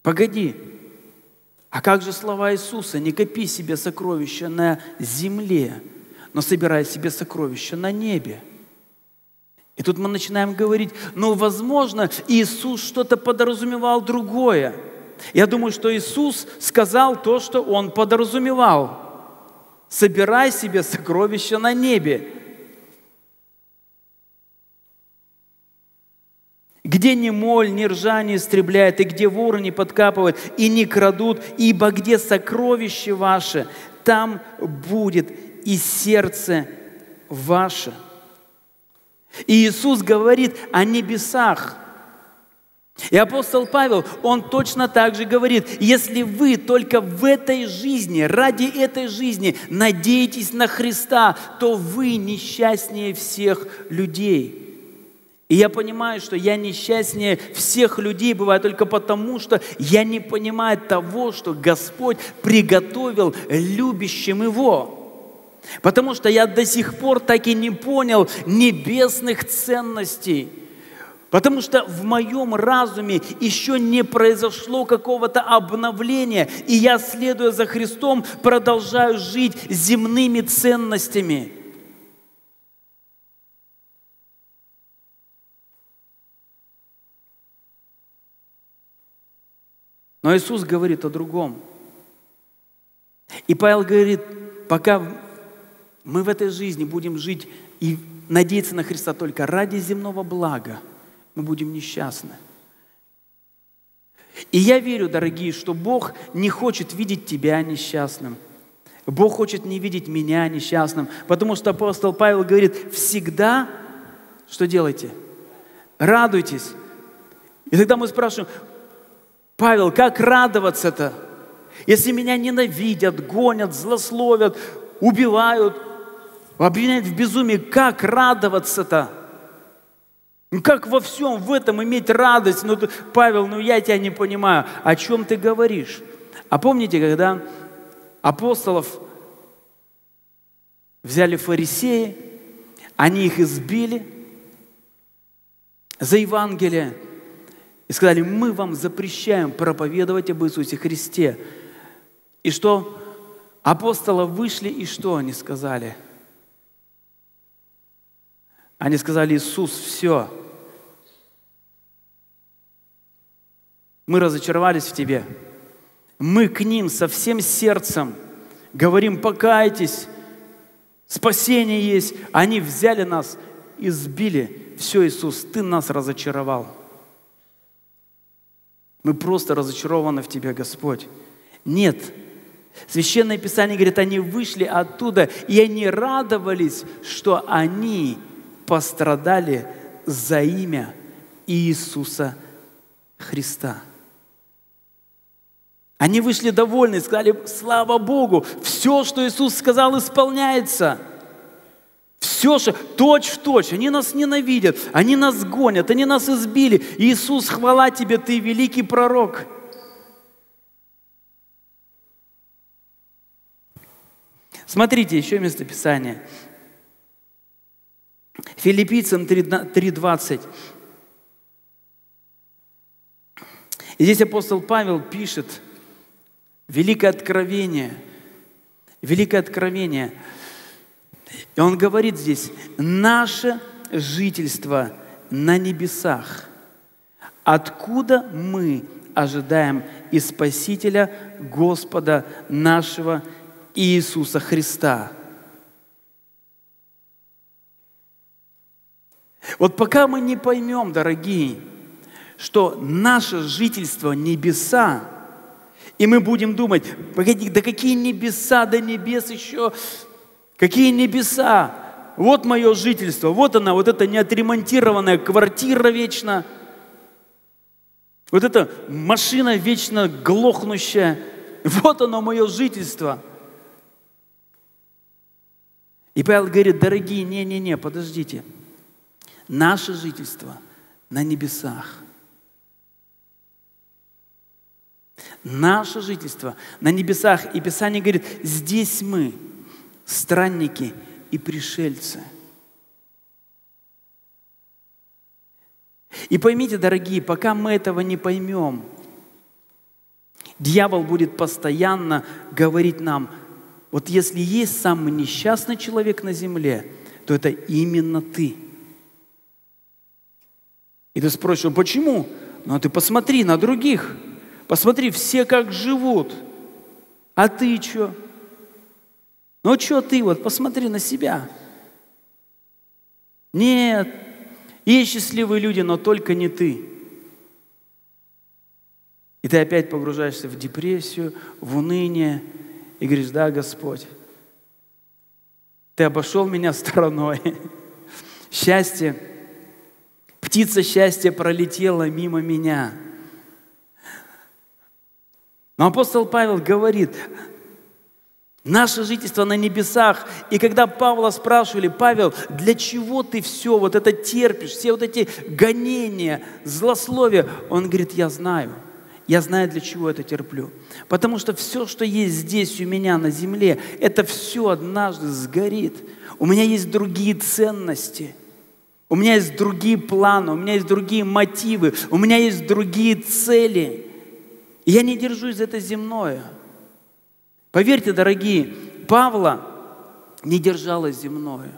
Speaker 1: Погоди, а как же слова Иисуса? Не копи себе сокровища на земле, но собирай себе сокровища на небе. И тут мы начинаем говорить, ну, возможно, Иисус что-то подразумевал другое. Я думаю, что Иисус сказал то, что Он подразумевал. Собирай себе сокровища на небе. где ни моль, ни ржа не истребляет, и где воры не подкапывают, и не крадут, ибо где сокровище ваше, там будет и сердце ваше. И Иисус говорит о небесах. И апостол Павел, он точно так же говорит, если вы только в этой жизни, ради этой жизни надеетесь на Христа, то вы несчастнее всех людей. И я понимаю, что я несчастнее всех людей бываю только потому, что я не понимаю того, что Господь приготовил любящим Его. Потому что я до сих пор так и не понял небесных ценностей. Потому что в моем разуме еще не произошло какого-то обновления, и я, следуя за Христом, продолжаю жить земными ценностями – Но Иисус говорит о другом. И Павел говорит, пока мы в этой жизни будем жить и надеяться на Христа только ради земного блага, мы будем несчастны. И я верю, дорогие, что Бог не хочет видеть тебя несчастным. Бог хочет не видеть меня несчастным, потому что апостол Павел говорит, всегда, что делайте? Радуйтесь. И тогда мы спрашиваем, Павел, как радоваться-то? Если меня ненавидят, гонят, злословят, убивают, обвиняют в безумии, как радоваться-то? Как во всем в этом иметь радость? Ну, Павел, ну я тебя не понимаю, о чем ты говоришь? А помните, когда апостолов взяли фарисеи, они их избили за Евангелие, и сказали, мы вам запрещаем проповедовать об Иисусе Христе. И что? Апостолы вышли, и что они сказали? Они сказали, Иисус, все. Мы разочаровались в Тебе. Мы к ним со всем сердцем говорим, покайтесь, спасение есть. Они взяли нас и сбили. Все, Иисус, Ты нас разочаровал. Мы просто разочарованы в Тебе, Господь. Нет. Священное Писание говорит, они вышли оттуда, и они радовались, что они пострадали за имя Иисуса Христа. Они вышли довольны сказали, слава Богу, все, что Иисус сказал, исполняется – все же точь в точь. Они нас ненавидят, они нас гонят, они нас избили. Иисус, хвала тебе, ты великий пророк. Смотрите, еще местописание. Филиппийцам 3.20. И здесь апостол Павел пишет великое откровение. Великое откровение – и он говорит здесь, наше жительство на небесах, откуда мы ожидаем и Спасителя Господа нашего Иисуса Христа. Вот пока мы не поймем, дорогие, что наше жительство небеса, и мы будем думать, погоди, да какие небеса, до небес еще, какие небеса, вот мое жительство, вот она, вот эта неотремонтированная квартира вечно, вот эта машина вечно глохнущая, (laughs) вот оно мое жительство. И Павел говорит, дорогие, не-не-не, подождите, наше жительство на небесах – Наше жительство на небесах. И Писание говорит, здесь мы, странники и пришельцы. И поймите, дорогие, пока мы этого не поймем, дьявол будет постоянно говорить нам, вот если есть самый несчастный человек на земле, то это именно ты. И ты спросишь, «А почему? Ну, а ты посмотри на других – Посмотри, все как живут. А ты что? Ну что ты вот, посмотри на себя. Нет, есть счастливые люди, но только не ты. И ты опять погружаешься в депрессию, в уныние, и говоришь, да, Господь, ты обошел меня стороной. (laughs) Счастье, птица счастья пролетела мимо меня – но апостол Павел говорит, наше жительство на небесах. И когда Павла спрашивали, Павел, для чего ты все вот это терпишь, все вот эти гонения, злословия, он говорит, я знаю. Я знаю, для чего это терплю. Потому что все, что есть здесь у меня на земле, это все однажды сгорит. У меня есть другие ценности. У меня есть другие планы, у меня есть другие мотивы, у меня есть другие цели – я не держусь за это земное. Поверьте, дорогие, Павла не держалось земное.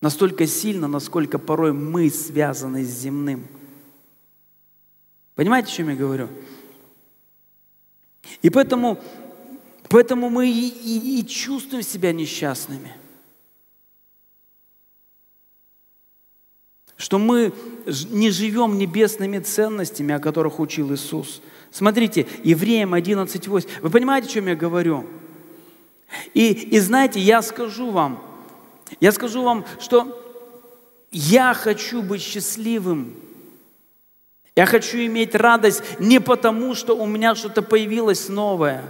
Speaker 1: Настолько сильно, насколько порой мы связаны с земным. Понимаете, о чем я говорю? И поэтому, поэтому мы и, и, и чувствуем себя несчастными – что мы не живем небесными ценностями, о которых учил Иисус. Смотрите, Евреям 11.8. Вы понимаете, о чем я говорю? И, и знаете, я скажу вам, я скажу вам, что я хочу быть счастливым. Я хочу иметь радость не потому, что у меня что-то появилось новое.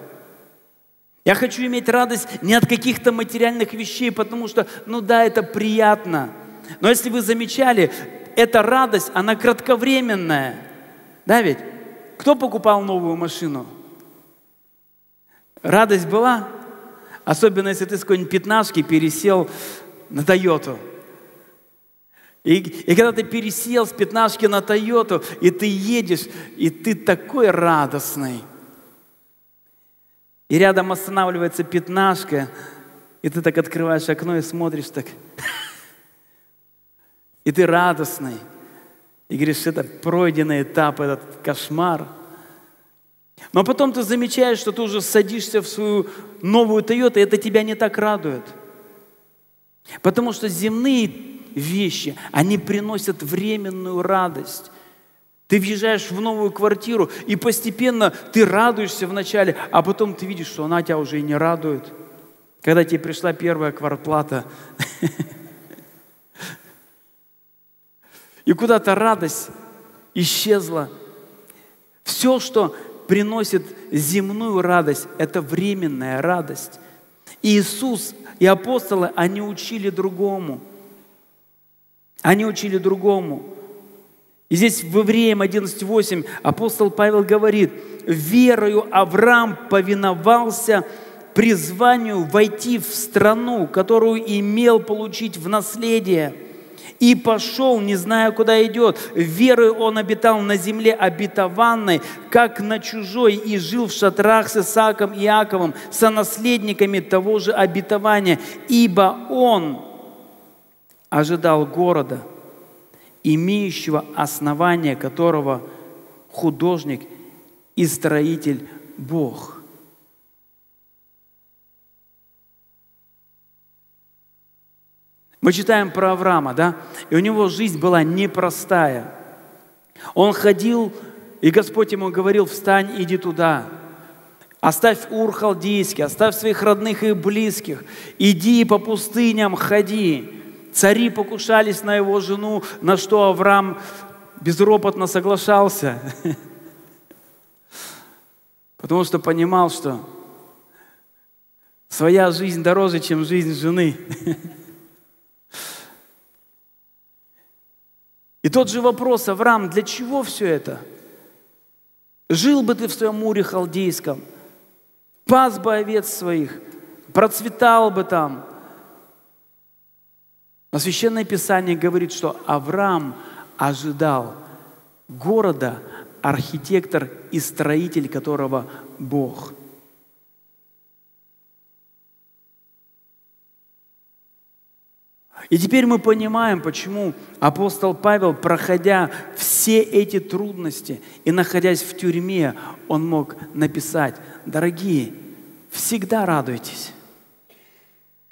Speaker 1: Я хочу иметь радость не от каких-то материальных вещей, потому что, ну да, это приятно – но если вы замечали, эта радость, она кратковременная. Да ведь? Кто покупал новую машину? Радость была? Особенно, если ты с какой-нибудь пятнашки пересел на Тойоту. И, и когда ты пересел с пятнашки на Тойоту, и ты едешь, и ты такой радостный. И рядом останавливается пятнашка, и ты так открываешь окно и смотришь так. (laughs) И ты радостный. И говоришь, это пройденный этап, этот кошмар. Но потом ты замечаешь, что ты уже садишься в свою новую Тойоту, и это тебя не так радует. Потому что земные вещи, они приносят временную радость. Ты въезжаешь в новую квартиру, и постепенно ты радуешься вначале, а потом ты видишь, что она тебя уже и не радует. Когда тебе пришла первая квартплата, (laughs) И куда-то радость исчезла. Все, что приносит земную радость, это временная радость. И Иисус и апостолы, они учили другому. Они учили другому. И здесь в Евреям 11.8 апостол Павел говорит, «Верою Авраам повиновался призванию войти в страну, которую имел получить в наследие» и пошел, не зная, куда идет. Верой он обитал на земле обетованной, как на чужой, и жил в шатрах с Исааком и Иаковом, сонаследниками того же обетования, ибо он ожидал города, имеющего основание которого художник и строитель Бог. Мы читаем про Авраама, да? И у него жизнь была непростая. Он ходил, и Господь ему говорил, встань, иди туда. Оставь Ур Халдейский, оставь своих родных и близких. Иди по пустыням, ходи. Цари покушались на его жену, на что Авраам безропотно соглашался. (laughs) Потому что понимал, что своя жизнь дороже, чем жизнь жены. (laughs) И тот же вопрос, Авраам, для чего все это? Жил бы ты в своем муре халдейском, пас бы овец своих, процветал бы там. Но Священное Писание говорит, что Авраам ожидал города, архитектор и строитель которого Бог – И теперь мы понимаем, почему апостол Павел, проходя все эти трудности и находясь в тюрьме, он мог написать, дорогие, всегда радуйтесь.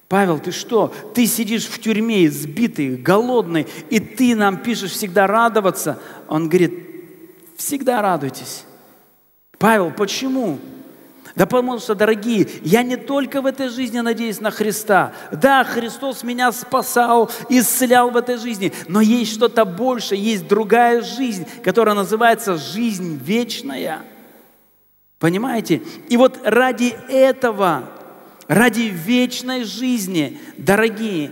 Speaker 1: Павел, ты что? Ты сидишь в тюрьме, избитый, голодный, и ты нам пишешь всегда радоваться. Он говорит, всегда радуйтесь. Павел, почему? Да потому что, дорогие, я не только в этой жизни надеюсь на Христа. Да, Христос меня спасал, исцелял в этой жизни, но есть что-то больше, есть другая жизнь, которая называется жизнь вечная. Понимаете? И вот ради этого, ради вечной жизни, дорогие,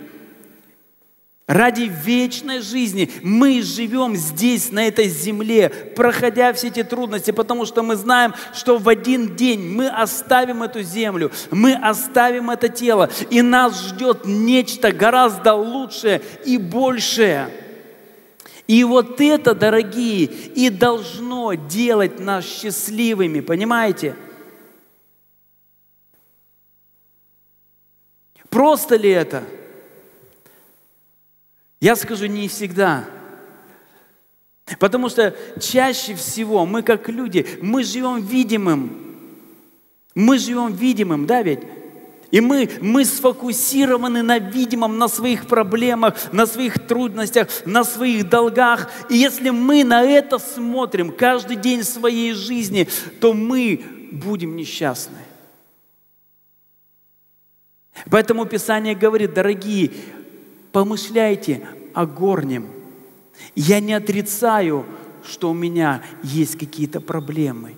Speaker 1: Ради вечной жизни мы живем здесь, на этой земле, проходя все эти трудности, потому что мы знаем, что в один день мы оставим эту землю, мы оставим это тело, и нас ждет нечто гораздо лучшее и большее. И вот это, дорогие, и должно делать нас счастливыми, понимаете? Просто ли это? Я скажу, не всегда. Потому что чаще всего мы как люди, мы живем видимым. Мы живем видимым, да ведь? И мы, мы сфокусированы на видимом, на своих проблемах, на своих трудностях, на своих долгах. И если мы на это смотрим каждый день своей жизни, то мы будем несчастны. Поэтому Писание говорит, дорогие, помышляйте о горнем. Я не отрицаю, что у меня есть какие-то проблемы.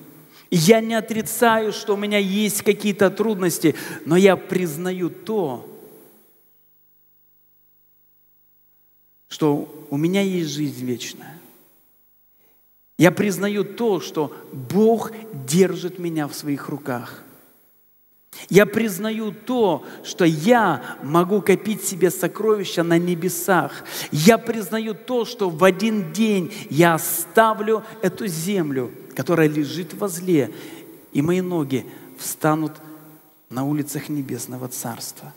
Speaker 1: Я не отрицаю, что у меня есть какие-то трудности, но я признаю то, что у меня есть жизнь вечная. Я признаю то, что Бог держит меня в своих руках – я признаю то, что я могу копить себе сокровища на небесах. Я признаю то, что в один день я оставлю эту землю, которая лежит возле, и мои ноги встанут на улицах Небесного Царства.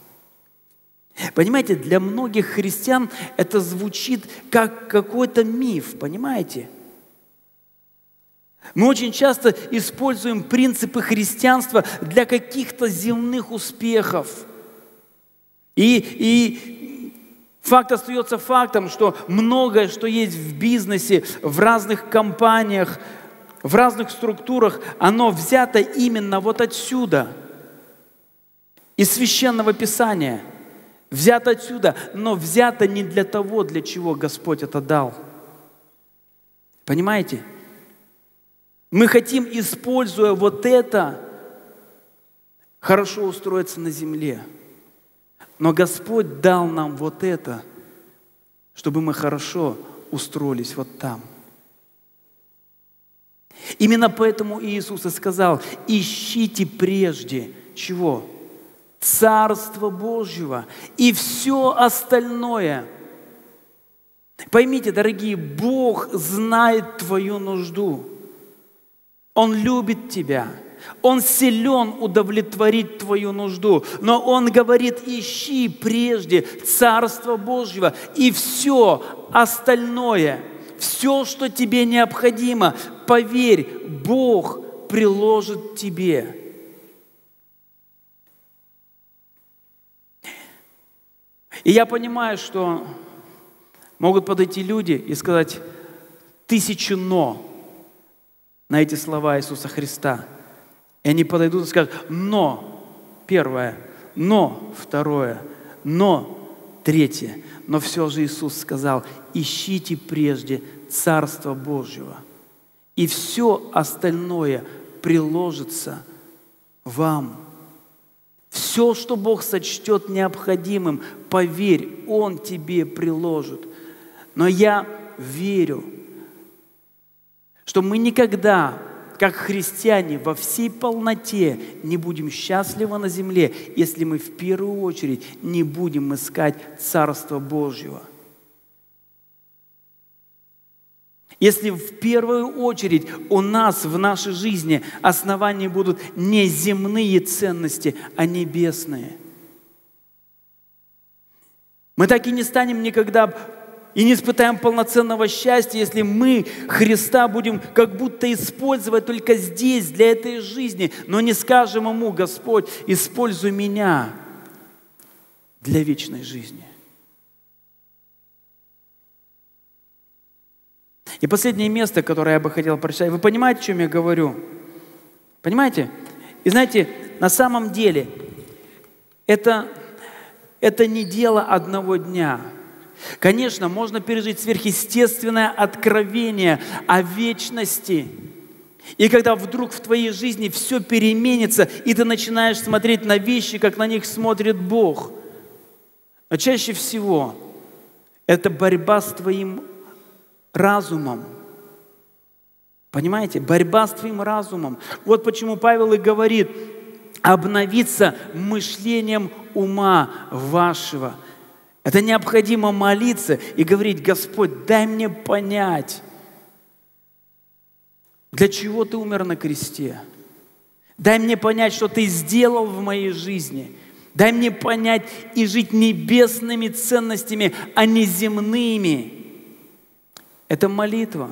Speaker 1: Понимаете, для многих христиан это звучит как какой-то миф, понимаете? Мы очень часто используем принципы христианства для каких-то земных успехов. И, и факт остается фактом, что многое, что есть в бизнесе, в разных компаниях, в разных структурах, оно взято именно вот отсюда, из священного писания. Взято отсюда, но взято не для того, для чего Господь это дал. Понимаете? Мы хотим, используя вот это, хорошо устроиться на земле. Но Господь дал нам вот это, чтобы мы хорошо устроились вот там. Именно поэтому Иисус и сказал, ищите прежде чего? Царство Божьего и все остальное. Поймите, дорогие, Бог знает твою нужду. Он любит тебя. Он силен удовлетворить твою нужду. Но Он говорит, ищи прежде Царство Божьего и все остальное, все, что тебе необходимо, поверь, Бог приложит тебе. И я понимаю, что могут подойти люди и сказать тысячу «но» на эти слова Иисуса Христа. И они подойдут и скажут «но» первое, «но» второе, «но» третье. Но все же Иисус сказал «ищите прежде Царство Божьего, и все остальное приложится вам». Все, что Бог сочтет необходимым, поверь, Он тебе приложит. Но я верю, что мы никогда, как христиане, во всей полноте не будем счастливы на земле, если мы в первую очередь не будем искать Царство Божьего – Если в первую очередь у нас в нашей жизни основания будут не земные ценности, а небесные. Мы так и не станем никогда и не испытаем полноценного счастья, если мы Христа будем как будто использовать только здесь, для этой жизни, но не скажем Ему, Господь, используй меня для вечной жизни. И последнее место, которое я бы хотел прочитать. Вы понимаете, о чем я говорю? Понимаете? И знаете, на самом деле это, это не дело одного дня. Конечно, можно пережить сверхъестественное откровение о вечности. И когда вдруг в твоей жизни все переменится, и ты начинаешь смотреть на вещи, как на них смотрит Бог. Но чаще всего это борьба с твоим разумом. Понимаете? Борьба с твоим разумом. Вот почему Павел и говорит, обновиться мышлением ума вашего. Это необходимо молиться и говорить, Господь, дай мне понять, для чего ты умер на кресте. Дай мне понять, что ты сделал в моей жизни. Дай мне понять и жить небесными ценностями, а не земными. Это молитва.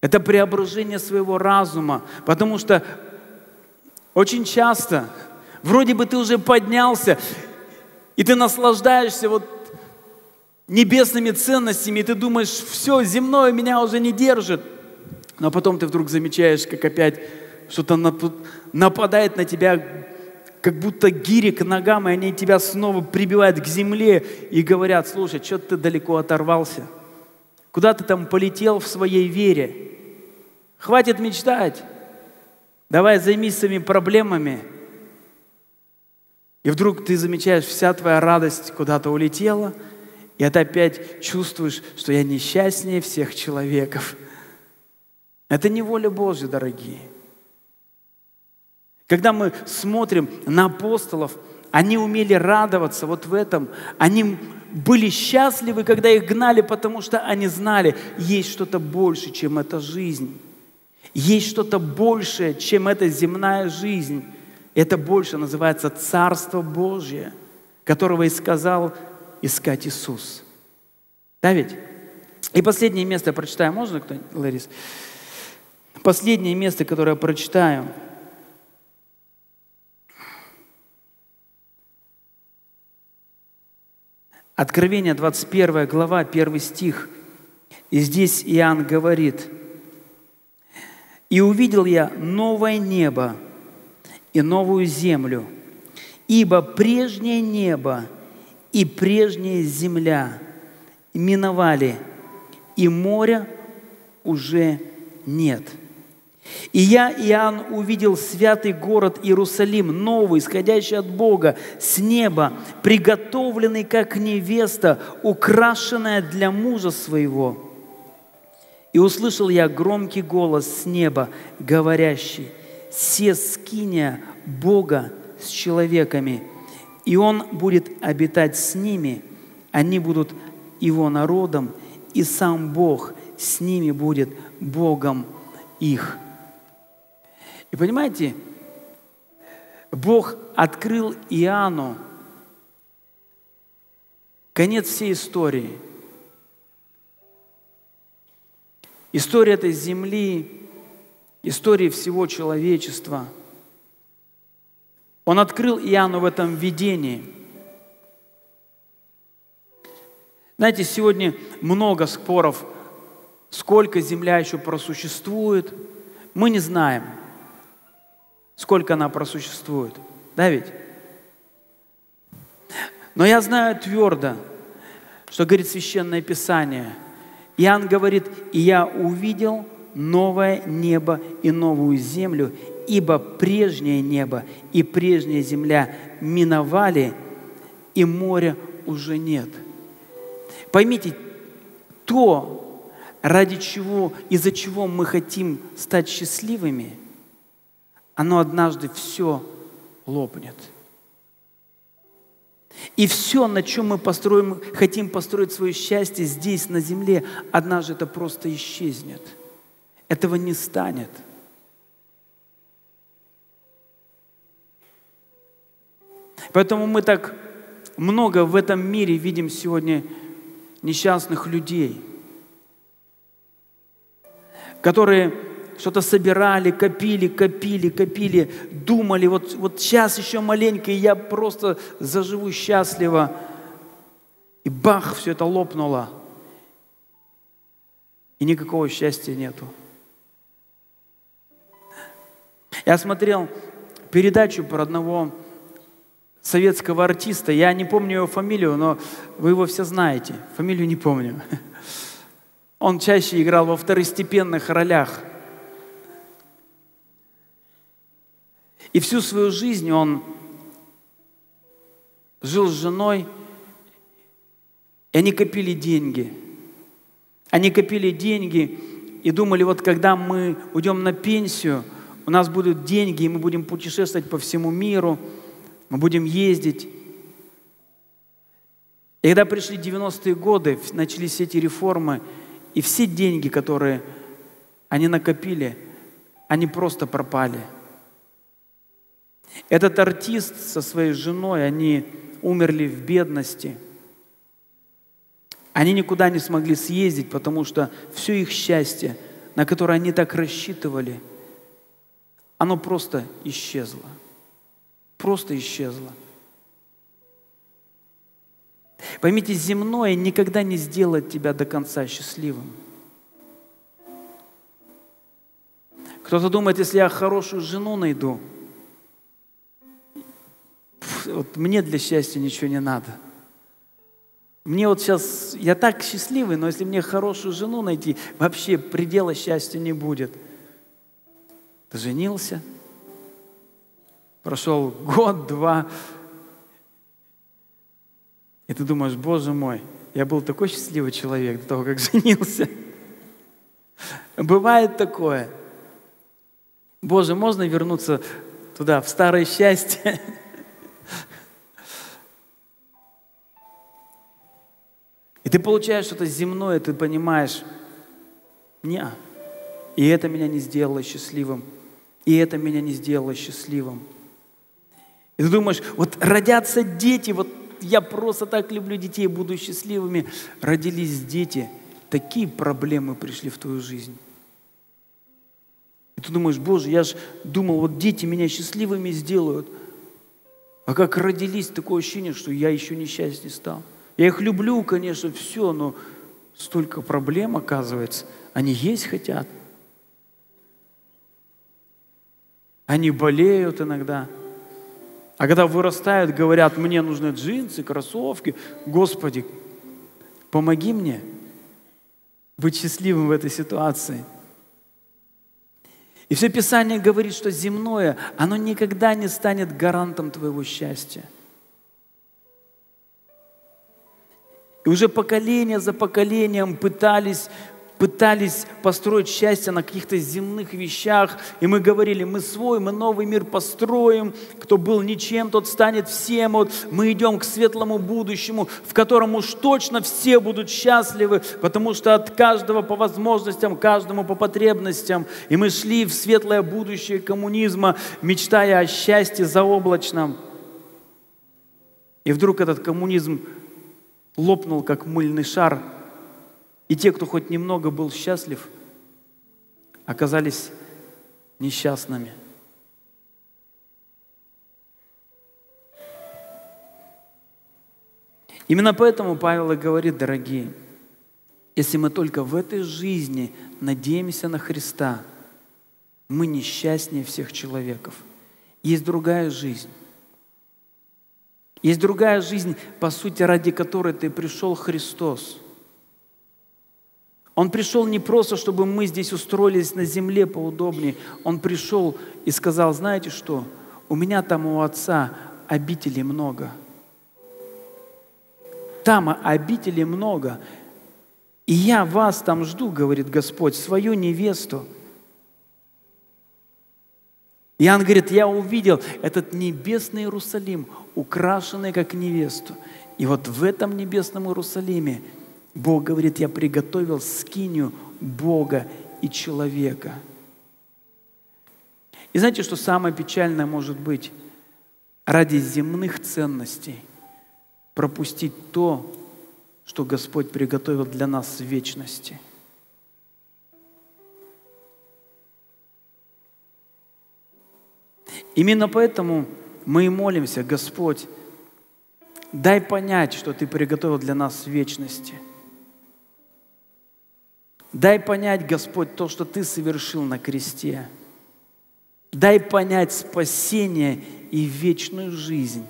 Speaker 1: Это преображение своего разума. Потому что очень часто, вроде бы ты уже поднялся, и ты наслаждаешься вот небесными ценностями, и ты думаешь, все, земное меня уже не держит. Но потом ты вдруг замечаешь, как опять что-то нападает на тебя, как будто гири к ногам, и они тебя снова прибивают к земле и говорят, слушай, что ты далеко оторвался – Куда ты там полетел в своей вере? Хватит мечтать. Давай займись своими проблемами. И вдруг ты замечаешь, вся твоя радость куда-то улетела, и ты опять чувствуешь, что я несчастнее всех человеков. Это не воля Божья, дорогие. Когда мы смотрим на апостолов, они умели радоваться вот в этом. Они были счастливы, когда их гнали, потому что они знали, есть что-то больше, чем эта жизнь. Есть что-то большее, чем эта земная жизнь. Это больше называется Царство Божье, которого и сказал искать Иисус. Да ведь? И последнее место я прочитаю. Можно кто-нибудь, Ларис? Последнее место, которое я прочитаю – Откровение 21 глава, 1 стих. И здесь Иоанн говорит, «И увидел я новое небо и новую землю, ибо прежнее небо и прежняя земля миновали, и моря уже нет». И я, Иоанн, увидел святый город Иерусалим, новый, исходящий от Бога, с неба, приготовленный как невеста, украшенная для мужа своего. И услышал я громкий голос с неба, говорящий, «Се скиния Бога с человеками, и Он будет обитать с ними, они будут Его народом, и сам Бог с ними будет Богом их». И понимаете, Бог открыл Иоанну конец всей истории. История этой земли, история всего человечества. Он открыл Иоанну в этом видении. Знаете, сегодня много споров, сколько Земля еще просуществует. Мы не знаем, сколько она просуществует. Да ведь? Но я знаю твердо, что говорит Священное Писание. Иоанн говорит, «И я увидел новое небо и новую землю, ибо прежнее небо и прежняя земля миновали, и моря уже нет». Поймите, то, ради чего, из-за чего мы хотим стать счастливыми, оно однажды все лопнет – и все, на чем мы построим, хотим построить свое счастье здесь, на земле, однажды это просто исчезнет. Этого не станет. Поэтому мы так много в этом мире видим сегодня несчастных людей, которые что-то собирали, копили, копили, копили, думали, вот, вот сейчас еще маленько, и я просто заживу счастливо. И бах, все это лопнуло. И никакого счастья нету. Я смотрел передачу про одного советского артиста. Я не помню его фамилию, но вы его все знаете. Фамилию не помню. Он чаще играл во второстепенных ролях – И всю свою жизнь он жил с женой, и они копили деньги. Они копили деньги и думали, вот когда мы уйдем на пенсию, у нас будут деньги, и мы будем путешествовать по всему миру, мы будем ездить. И когда пришли 90-е годы, начались эти реформы, и все деньги, которые они накопили, они просто пропали – этот артист со своей женой, они умерли в бедности. Они никуда не смогли съездить, потому что все их счастье, на которое они так рассчитывали, оно просто исчезло. Просто исчезло. Поймите, земное никогда не сделает тебя до конца счастливым. Кто-то думает, если я хорошую жену найду – вот мне для счастья ничего не надо. Мне вот сейчас, я так счастливый, но если мне хорошую жену найти, вообще предела счастья не будет. Ты женился, прошел год, два, и ты думаешь, Боже мой, я был такой счастливый человек до того, как (laughs) женился. Бывает такое. Боже, можно вернуться туда, в старое счастье? (laughs) И ты получаешь что-то земное, ты понимаешь, не, и это меня не сделало счастливым, и это меня не сделало счастливым. И ты думаешь, вот родятся дети, вот я просто так люблю детей, буду счастливыми. Родились дети, такие проблемы пришли в твою жизнь. И ты думаешь, Боже, я же думал, вот дети меня счастливыми сделают. А как родились, такое ощущение, что я еще несчастнее стал. Я их люблю, конечно, все, но столько проблем, оказывается. Они есть хотят. Они болеют иногда. А когда вырастают, говорят, мне нужны джинсы, кроссовки. Господи, помоги мне быть счастливым в этой ситуации. И все Писание говорит, что земное, оно никогда не станет гарантом твоего счастья. И уже поколение за поколением пытались пытались построить счастье на каких-то земных вещах, и мы говорили, мы свой, мы новый мир построим, кто был ничем, тот станет всем, вот мы идем к светлому будущему, в котором уж точно все будут счастливы, потому что от каждого по возможностям, каждому по потребностям, и мы шли в светлое будущее коммунизма, мечтая о счастье заоблачном. И вдруг этот коммунизм лопнул, как мыльный шар – и те, кто хоть немного был счастлив, оказались несчастными. Именно поэтому Павел и говорит, дорогие, если мы только в этой жизни надеемся на Христа, мы несчастнее всех человеков. Есть другая жизнь. Есть другая жизнь, по сути, ради которой ты пришел Христос – он пришел не просто, чтобы мы здесь устроились на земле поудобнее. Он пришел и сказал, знаете что, у меня там у Отца обителей много. Там обителей много. И я вас там жду, говорит Господь, свою невесту. Иоанн говорит, я увидел этот небесный Иерусалим, украшенный как невесту. И вот в этом небесном Иерусалиме – Бог говорит, я приготовил скинию Бога и человека. И знаете, что самое печальное может быть? Ради земных ценностей пропустить то, что Господь приготовил для нас в вечности. Именно поэтому мы и молимся, Господь, дай понять, что Ты приготовил для нас в вечности – Дай понять, Господь, то, что Ты совершил на кресте. Дай понять спасение и вечную жизнь.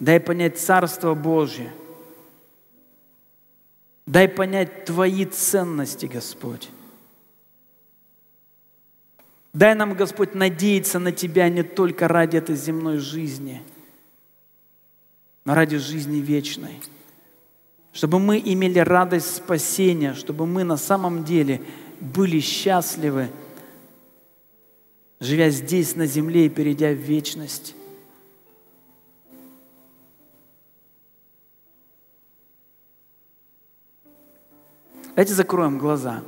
Speaker 1: Дай понять Царство Божье. Дай понять Твои ценности, Господь. Дай нам, Господь, надеяться на Тебя не только ради этой земной жизни, но ради жизни вечной чтобы мы имели радость спасения, чтобы мы на самом деле были счастливы, живя здесь, на земле и перейдя в вечность. Давайте закроем глаза.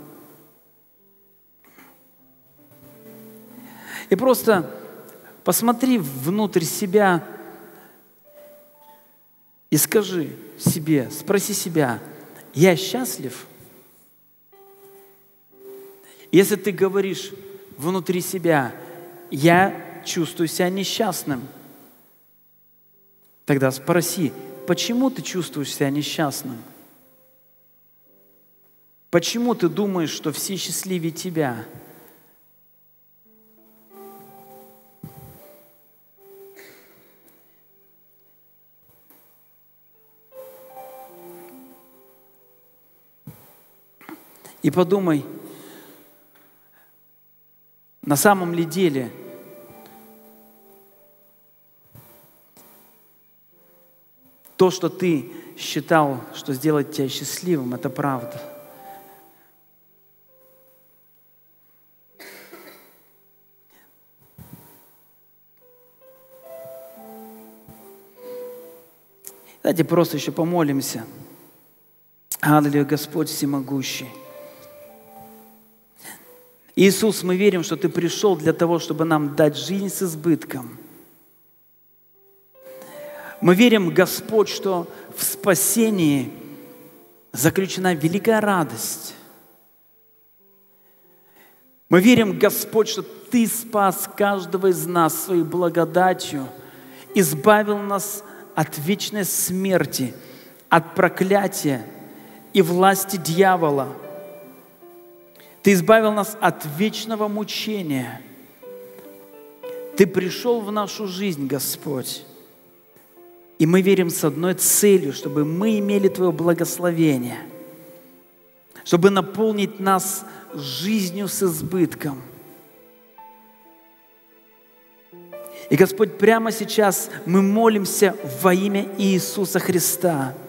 Speaker 1: И просто посмотри внутрь себя и скажи себе, спроси себя, я счастлив? Если ты говоришь внутри себя, я чувствую себя несчастным, тогда спроси, почему ты чувствуешь себя несчастным? Почему ты думаешь, что все счастливее тебя? И подумай, на самом ли деле то, что ты считал, что сделать тебя счастливым, это правда. Давайте просто еще помолимся. Аллилуйя, Господь всемогущий. Иисус, мы верим, что Ты пришел для того, чтобы нам дать жизнь с избытком. Мы верим, Господь, что в спасении заключена великая радость. Мы верим, Господь, что Ты спас каждого из нас своей благодатью, избавил нас от вечной смерти, от проклятия и власти дьявола – ты избавил нас от вечного мучения. Ты пришел в нашу жизнь, Господь. И мы верим с одной целью, чтобы мы имели Твое благословение, чтобы наполнить нас жизнью с избытком. И, Господь, прямо сейчас мы молимся во имя Иисуса Христа –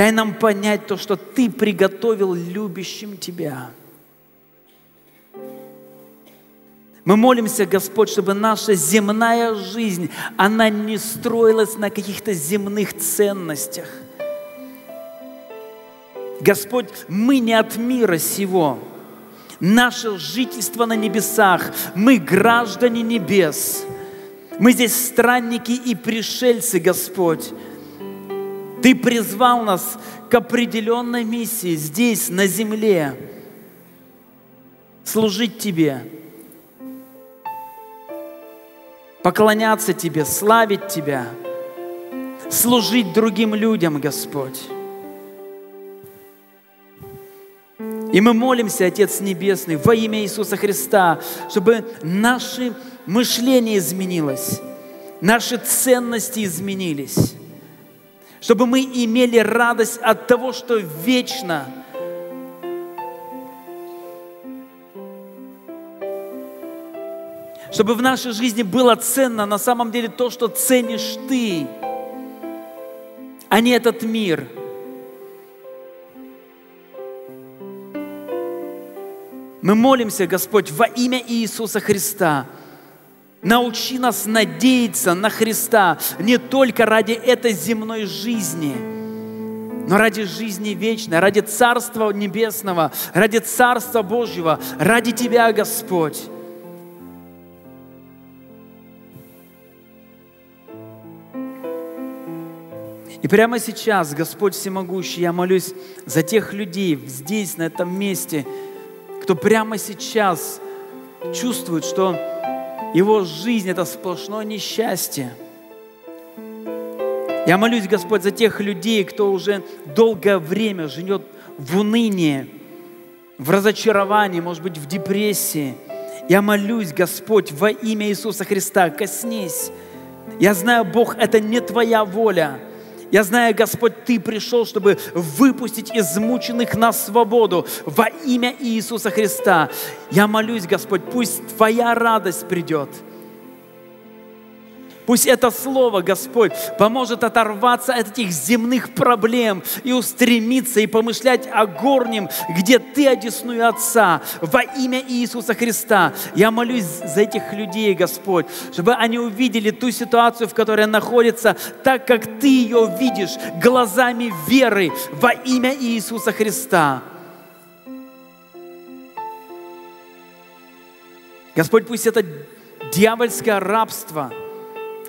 Speaker 1: Дай нам понять то, что Ты приготовил любящим Тебя. Мы молимся, Господь, чтобы наша земная жизнь, она не строилась на каких-то земных ценностях. Господь, мы не от мира сего. Наше жительство на небесах. Мы граждане небес. Мы здесь странники и пришельцы, Господь. Ты призвал нас к определенной миссии здесь, на земле. Служить Тебе поклоняться Тебе, славить Тебя, служить другим людям, Господь. И мы молимся, Отец Небесный, во имя Иисуса Христа, чтобы наше мышление изменилось, наши ценности изменились, чтобы мы имели радость от того, что вечно – чтобы в нашей жизни было ценно на самом деле то, что ценишь ты, а не этот мир. Мы молимся, Господь, во имя Иисуса Христа. Научи нас надеяться на Христа не только ради этой земной жизни, но ради жизни вечной, ради Царства Небесного, ради Царства Божьего, ради Тебя, Господь. И прямо сейчас, Господь Всемогущий, я молюсь за тех людей здесь, на этом месте, кто прямо сейчас чувствует, что его жизнь – это сплошное несчастье. Я молюсь, Господь, за тех людей, кто уже долгое время живет в унынии, в разочаровании, может быть, в депрессии. Я молюсь, Господь, во имя Иисуса Христа, коснись. Я знаю, Бог, это не Твоя воля – я знаю, Господь, Ты пришел, чтобы выпустить измученных на свободу во имя Иисуса Христа. Я молюсь, Господь, пусть Твоя радость придет – Пусть это слово, Господь, поможет оторваться от этих земных проблем и устремиться и помышлять о горнем, где Ты одесную Отца. Во имя Иисуса Христа я молюсь за этих людей, Господь, чтобы они увидели ту ситуацию, в которой находятся, так как Ты ее видишь глазами веры во имя Иисуса Христа. Господь, пусть это дьявольское рабство –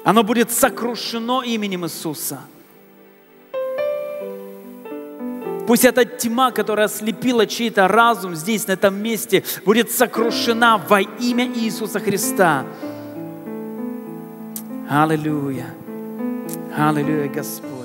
Speaker 1: оно будет сокрушено именем Иисуса. Пусть эта тьма, которая ослепила чей-то разум здесь, на этом месте, будет сокрушена во имя Иисуса Христа. Аллилуйя. Аллилуйя, Господь.